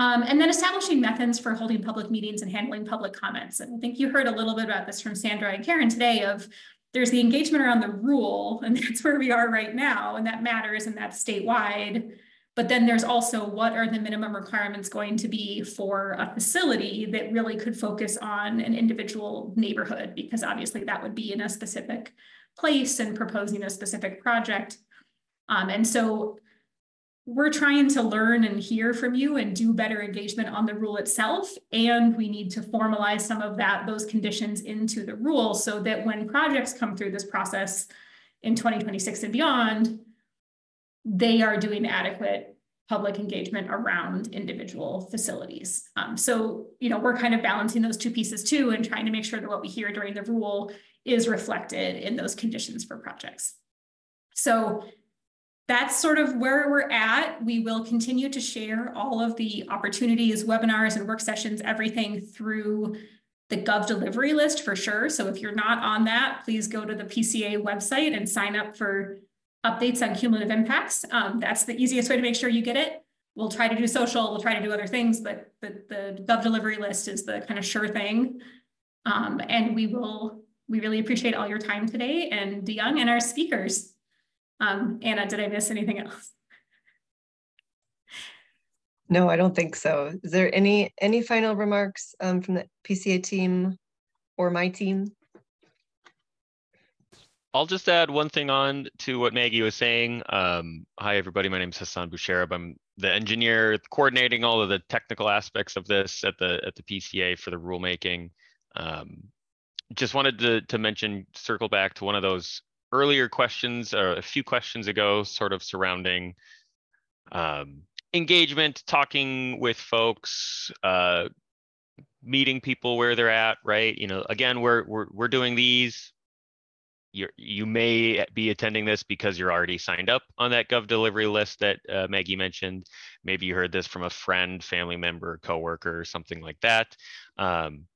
Um, and then establishing methods for holding public meetings and handling public comments. And I think you heard a little bit about this from Sandra and Karin today of there's the engagement around the rule, and that's where we are right now, and that matters, and that's statewide. But then there's also what are the minimum requirements going to be for a facility that really could focus on an individual neighborhood, because obviously that would be in a specific place and proposing a specific project. Um, and so we're trying to learn and hear from you and do better engagement on the rule itself. And we need to formalize some of that, those conditions into the rule so that when projects come through this process in 2026 and beyond, they are doing adequate public engagement around individual facilities. Um, so, you know, we're kind of balancing those two pieces too and trying to make sure that what we hear during the rule is reflected in those conditions for projects. So that's sort of where we're at. We will continue to share all of the opportunities, webinars and work sessions, everything through the Gov delivery list for sure. So if you're not on that, please go to the PCA website and sign up for updates on cumulative impacts. Um, that's the easiest way to make sure you get it. We'll try to do social, we'll try to do other things, but the, the Gov delivery list is the kind of sure thing. Um, and we will, we really appreciate all your time today and DeYoung and our speakers. Um, Anna, did I miss anything else? No, I don't think so. Is there any any final remarks um, from the PCA team or my team? I'll just add one thing on to what Maggie was saying. Um, hi, everybody. My name is Hassan Boucherab. I'm the engineer coordinating all of the technical aspects of this at the at the PCA for the rulemaking. Um, just wanted to, to mention, circle back to one of those earlier questions, or a few questions ago, sort of surrounding um, engagement, talking with folks, uh, meeting people where they're at, right? You know, again, we're we're we're doing these. You you may be attending this because you're already signed up on that Gov delivery list that uh, Maggie mentioned. Maybe you heard this from a friend, family member, coworker, something like that. Um,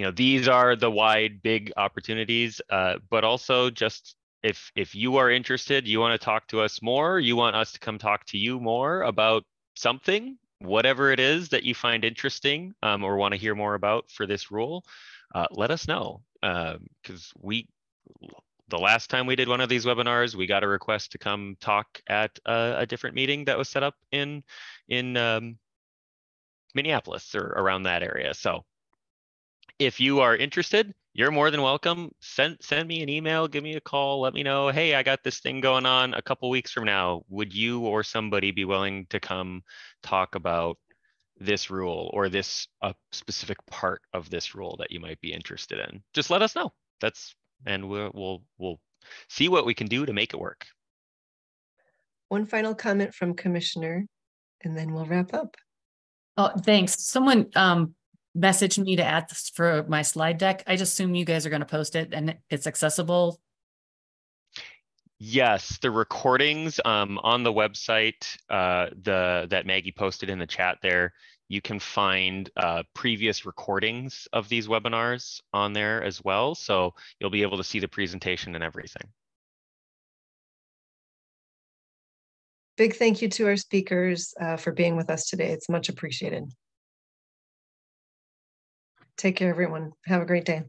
you know these are the wide big opportunities uh, but also just if if you are interested you want to talk to us more you want us to come talk to you more about something whatever it is that you find interesting um, or want to hear more about for this rule uh, let us know. Because um, we the last time we did one of these webinars we got a request to come talk at a, a different meeting that was set up in in um, minneapolis or around that area. So if you are interested, you're more than welcome. Send send me an email, give me a call, let me know, hey, I got this thing going on a couple weeks from now. Would you or somebody be willing to come talk about this rule or this a specific part of this rule that you might be interested in? Just let us know. That's and we'll we'll we'll see what we can do to make it work. One final comment from Commissioner, and then we'll wrap up. Oh, thanks. Someone um, message me to add this for my slide deck. I just assume you guys are going to post it and it's accessible. Yes, the recordings um, on the website uh, the that Maggie posted in the chat there. You can find uh, previous recordings of these webinars on there as well. So you'll be able to see the presentation and everything. Big thank you to our speakers uh, for being with us today. It's much appreciated. Take care, everyone. Have a great day.